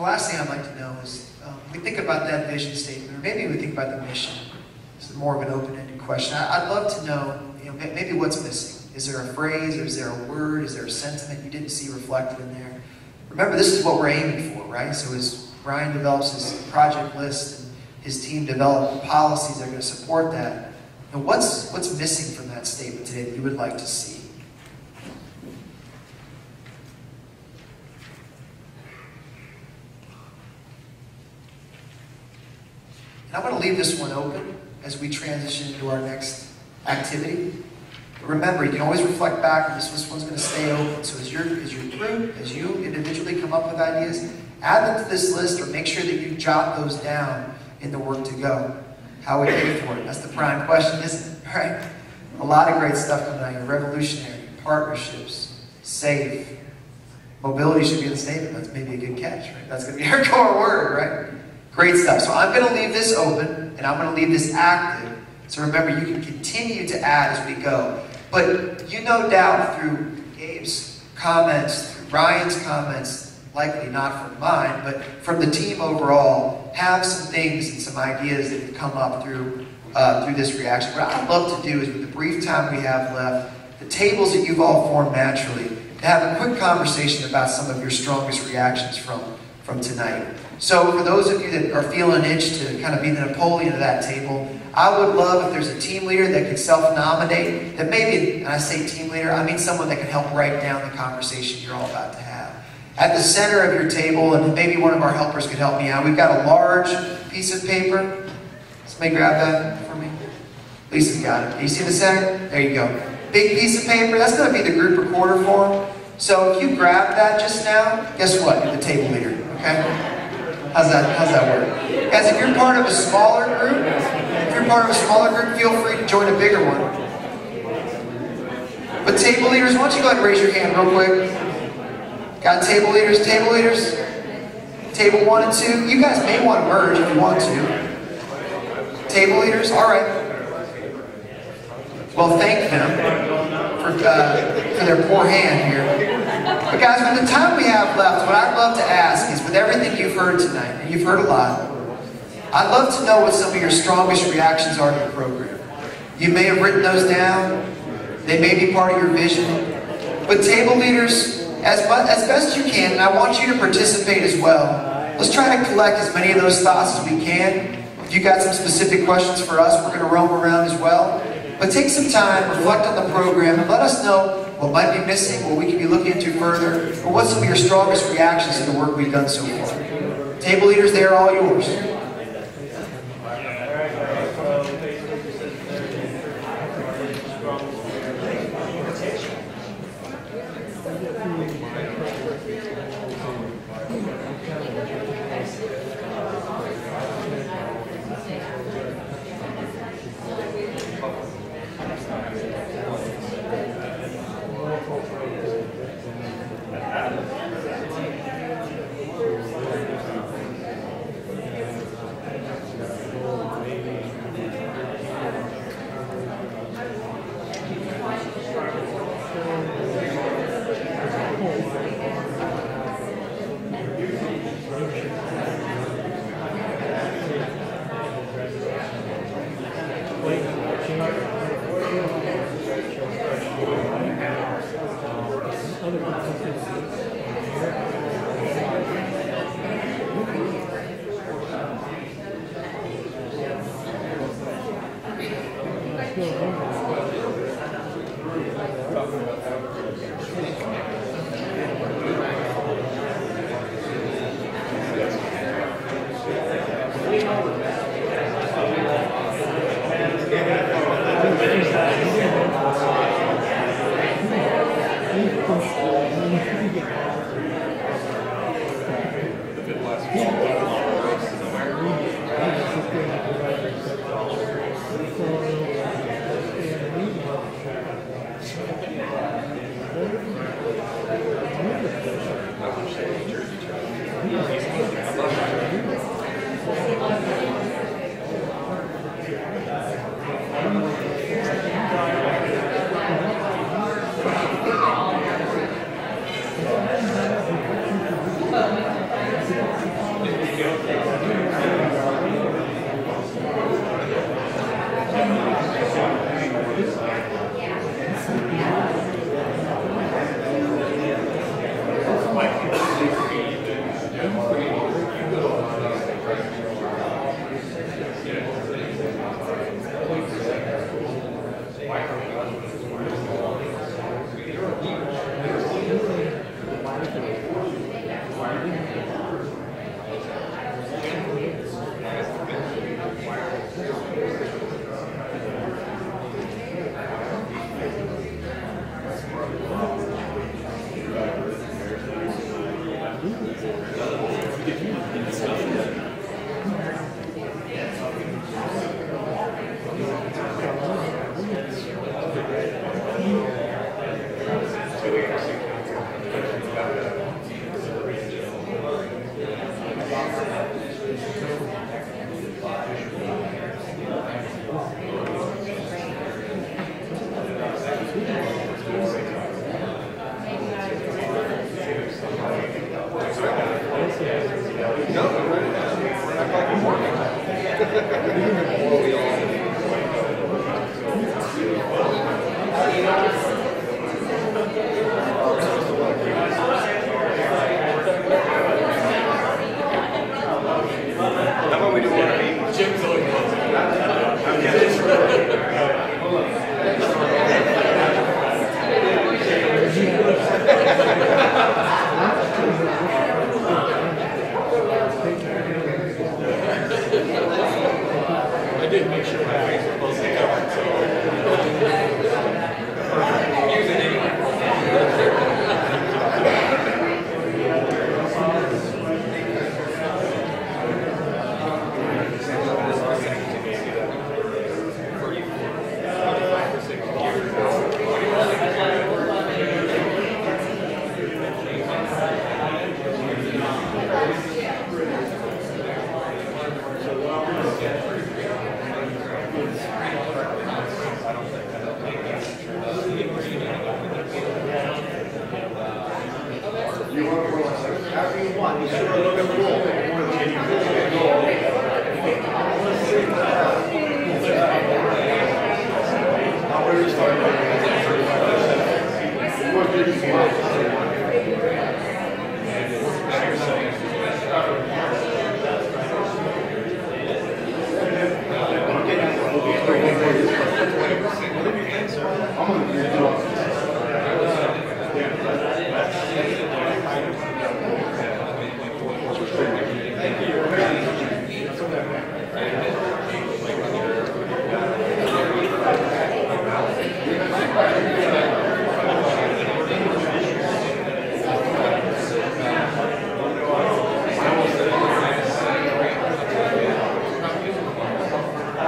Last thing I'd like to know is, um, we think about that vision statement, or maybe we think about the mission. It's more of an open-ended question. I, would love to know, you know, maybe what's missing. Is there a phrase, or is there a word, is there a sentiment you didn't see reflected in there? Remember, this is what we're aiming for, right? So as Brian develops his project list and his team develop policies that are going to support that, what's what's missing from that statement today that you would like to see? And I'm going to leave this one open as we transition into our next activity. But remember, you can always reflect back on this. This one's going to stay open. So as your, as your group, as you individually come up with ideas, add them to this list or make sure that you jot those down in the work to go. How we pay for it? That's the prime question, isn't it? (laughs) Right? A lot of great stuff coming out here. Revolutionary, partnerships, safe. Mobility should be in the statement. That's maybe a good catch, right? That's going to be (laughs) our core word, right? Great stuff. So I'm going to leave this open and I'm going to leave this active. So remember, you can continue to add as we go. But you no doubt through Gabe's comments, through Ryan's comments, likely not from mine, but from the team overall, have some things and some ideas that have come up through uh, through this reaction. What I'd love to do is, with the brief time we have left, the tables that you've all formed naturally, to have a quick conversation about some of your strongest reactions from, from tonight. So for those of you that are feeling an itch to kind of be the Napoleon of that table, I would love if there's a team leader that could self-nominate, that maybe, and I say team leader, I mean someone that can help write down the conversation you're all about to have. At the center of your table, and maybe one of our helpers could help me out, we've got a large piece of paper. Somebody grab that for me. Lisa's got it. Do you see the center? There you go. Big piece of paper, that's going to be the group recorder form. So if you grab that just now, guess what? You're the table leader, okay? How's that, how's that work? Guys, if you're part of a smaller group, if you're part of a smaller group, feel free to join a bigger one. But table leaders, why don't you go ahead and raise your hand real quick? Got table leaders, table leaders? Table one and two? You guys may want to merge if you want to. Table leaders? All right. Well, thank them for, uh, for their poor hand here. But guys, with the time we have left, what I'd love to ask is, with everything you've heard tonight, and you've heard a lot, I'd love to know what some of your strongest reactions are to the program. You may have written those down. They may be part of your vision. But table leaders, as, as best you can, and I want you to participate as well, let's try to collect as many of those thoughts as we can. If you've got some specific questions for us, we're going to roam around as well. But take some time, reflect on the program, and let us know what might be missing, what we can be looking into further, or what some of your strongest reactions to the work we've done so far. Table leaders, they are all yours.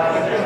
Amen.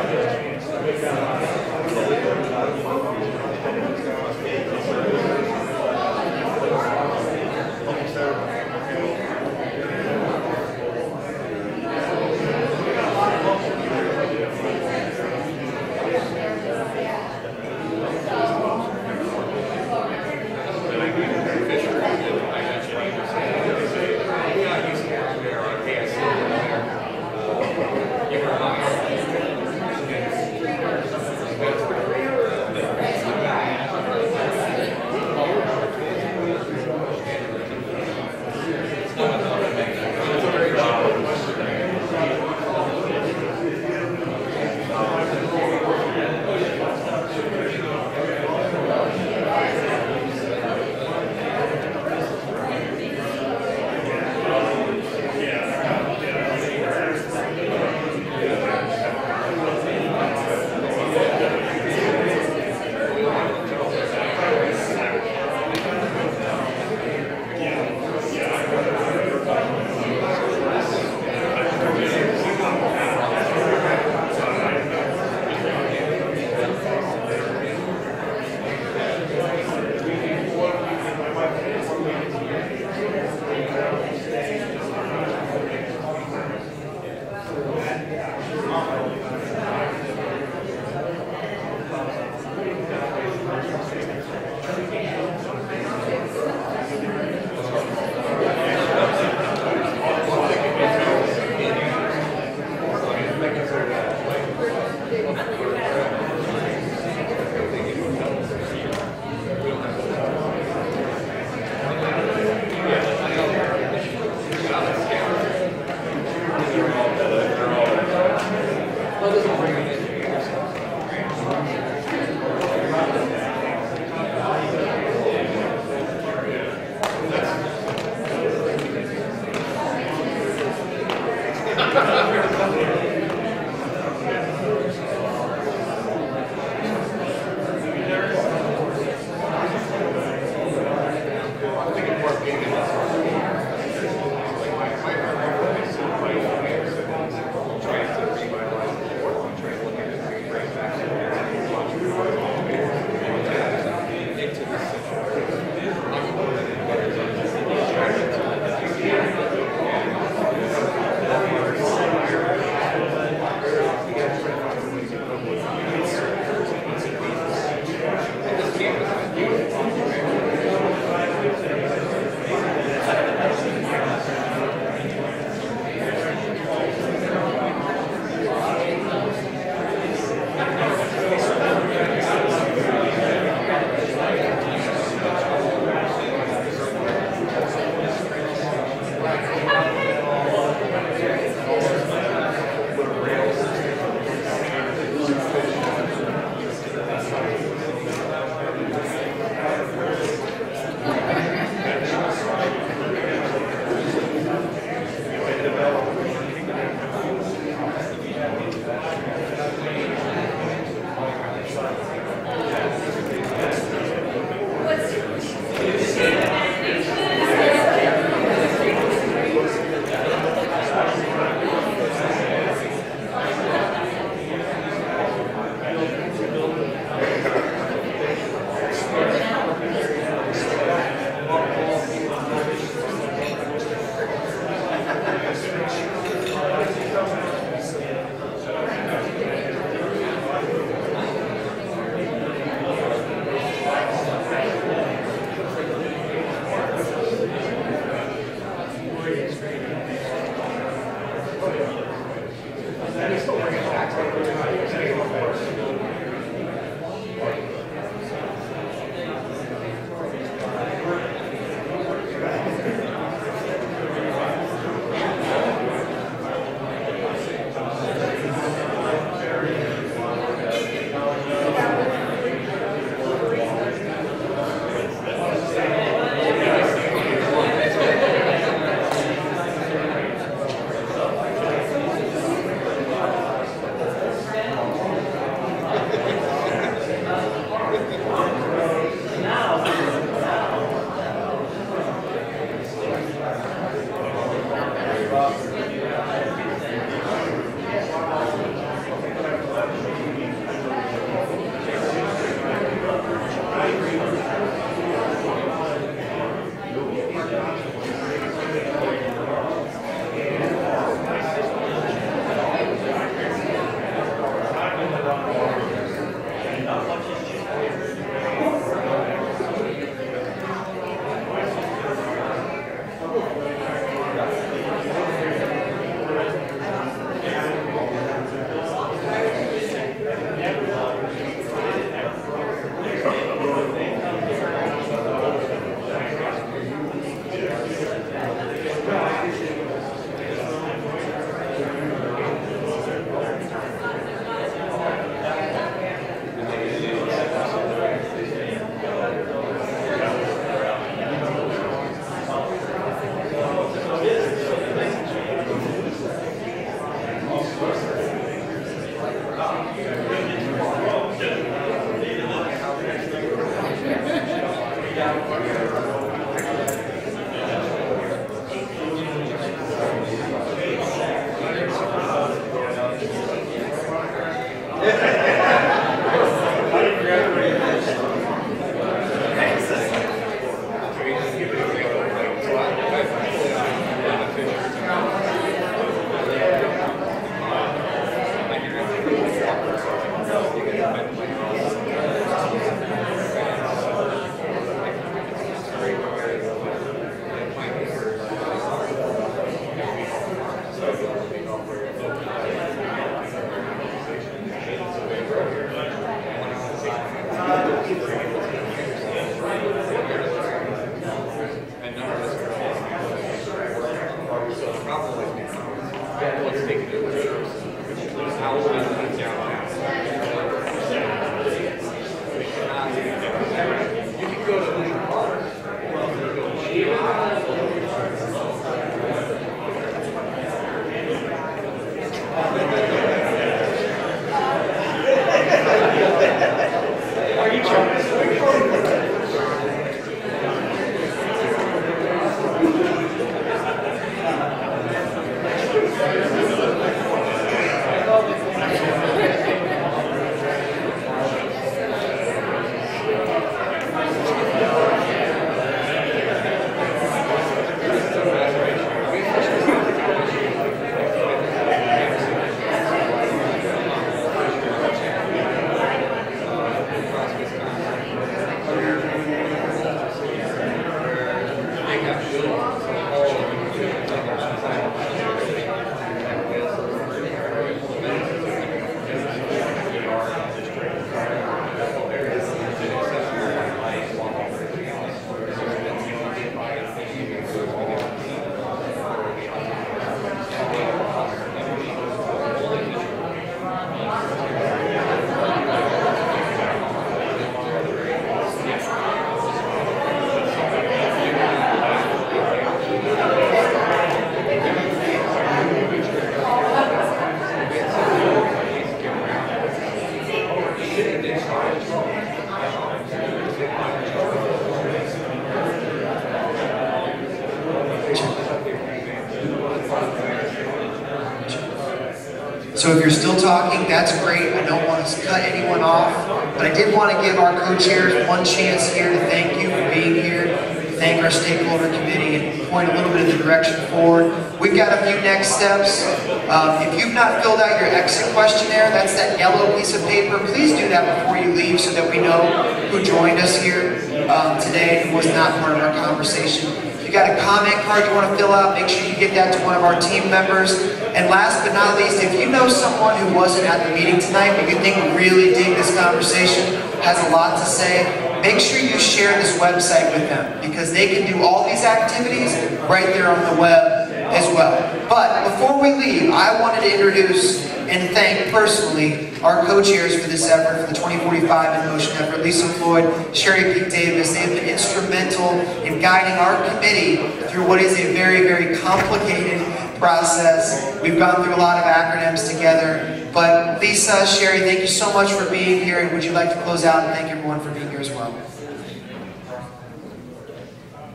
Talking, that's great. I don't want to cut anyone off. But I did want to give our co-chairs one chance here to thank you for being here, thank our stakeholder committee, and point a little bit of the direction forward. We've got a few next steps. Um, if you've not filled out your exit questionnaire, that's that yellow piece of paper. Please do that before you leave so that we know who joined us here um, today and was not part of our conversation. If you got a comment card you want to fill out, make sure you get that to one of our team members. And last but not least, if you know someone who wasn't at the meeting tonight, but you think really dig this conversation, has a lot to say, make sure you share this website with them because they can do all these activities right there on the web as well. But before we leave, I wanted to introduce and thank personally our co-chairs for this effort, for the 2045 in Motion effort, Lisa Floyd, Sherry Peak Davis. They have been instrumental in guiding our committee through what is a very, very complicated process. We've gone through a lot of acronyms together. But Lisa, Sherry, thank you so much for being here. And would you like to close out and thank everyone for being here as well?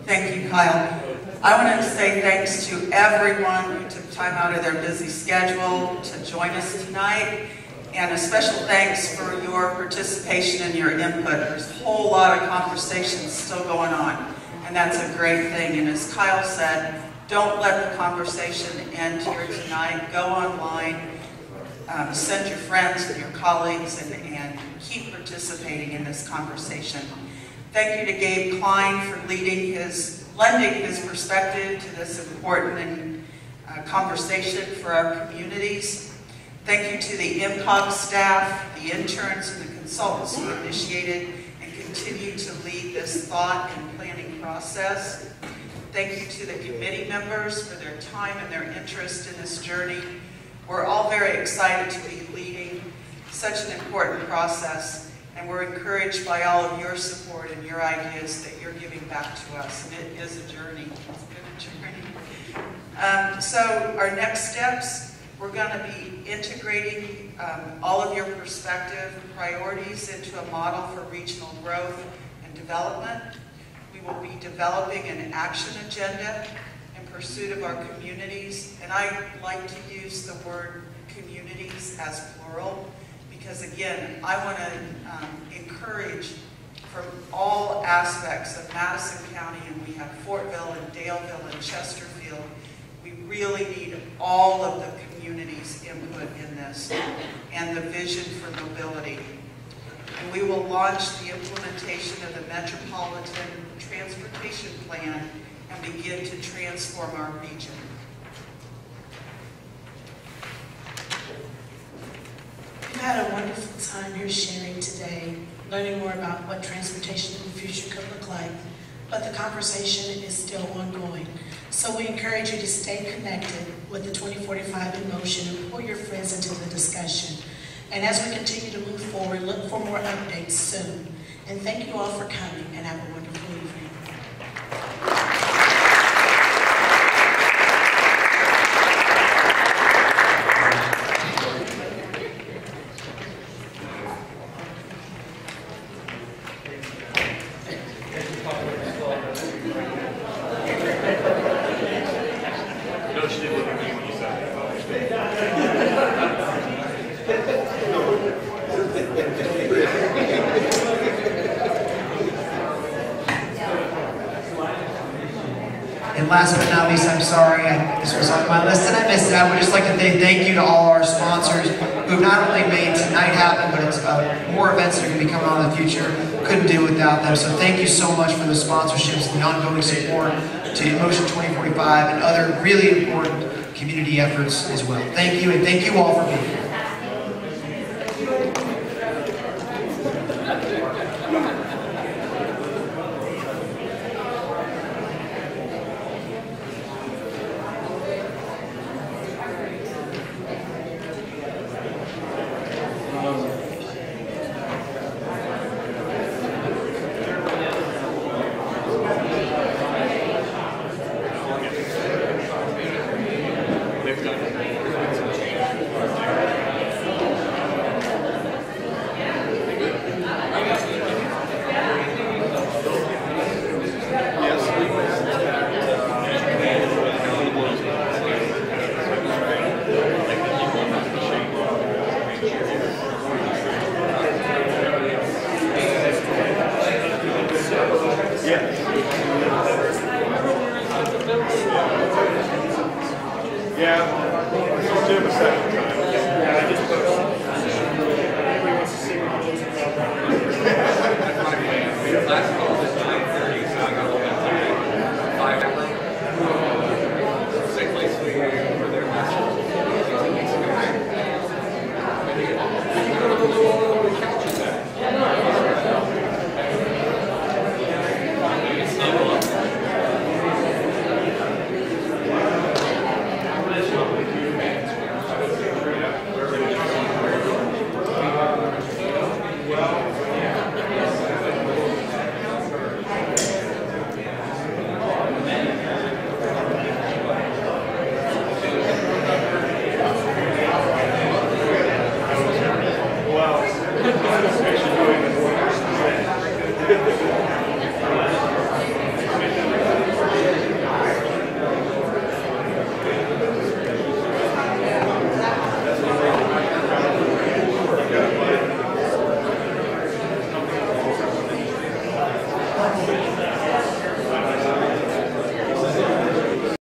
Thank you, Kyle. I want to say thanks to everyone who took time out of their busy schedule to join us tonight. And a special thanks for your participation and your input. There's a whole lot of conversations still going on, and that's a great thing. And as Kyle said, don't let the conversation end here tonight. Go online, um, send your friends and your colleagues, and, and keep participating in this conversation. Thank you to Gabe Klein for leading his, lending his perspective to this important and, uh, conversation for our communities. Thank you to the MCCOG staff, the interns, and the consultants who initiated and continue to lead this thought and planning process. Thank you to the committee members for their time and their interest in this journey. We're all very excited to be leading such an important process, and we're encouraged by all of your support and your ideas that you're giving back to us. And it is a journey. It's been a journey. Um, so our next steps, We're going to be integrating um, all of your perspective priorities into a model for regional growth and development. Will be developing an action agenda in pursuit of our communities, and I like to use the word communities as plural because again, I want to um, encourage from all aspects of Madison County, and we have Fortville and Daleville and Chesterfield, we really need all of the communities' input in this and the vision for mobility. And we will launch the implementation of the Metropolitan Transportation Plan and begin to transform our region. We've had a wonderful time here sharing today, learning more about what transportation in the future could look like. But the conversation is still ongoing. So we encourage you to stay connected with the 2045 in motion and pull your friends into the discussion. And as we continue to move forward, look for more updates soon. And thank you all for coming and have a wonderful evening. And last but not least, I'm I, on my list and I missed it. I would just like to say thank you to all our sponsors who have not only made tonight happen, but it's uh, more events that are going to be coming on in the future. Couldn't do without them. So thank you so much for the sponsorships the ongoing support to Motion 2045 and other really important community efforts as well. Thank you, and thank you all for being here.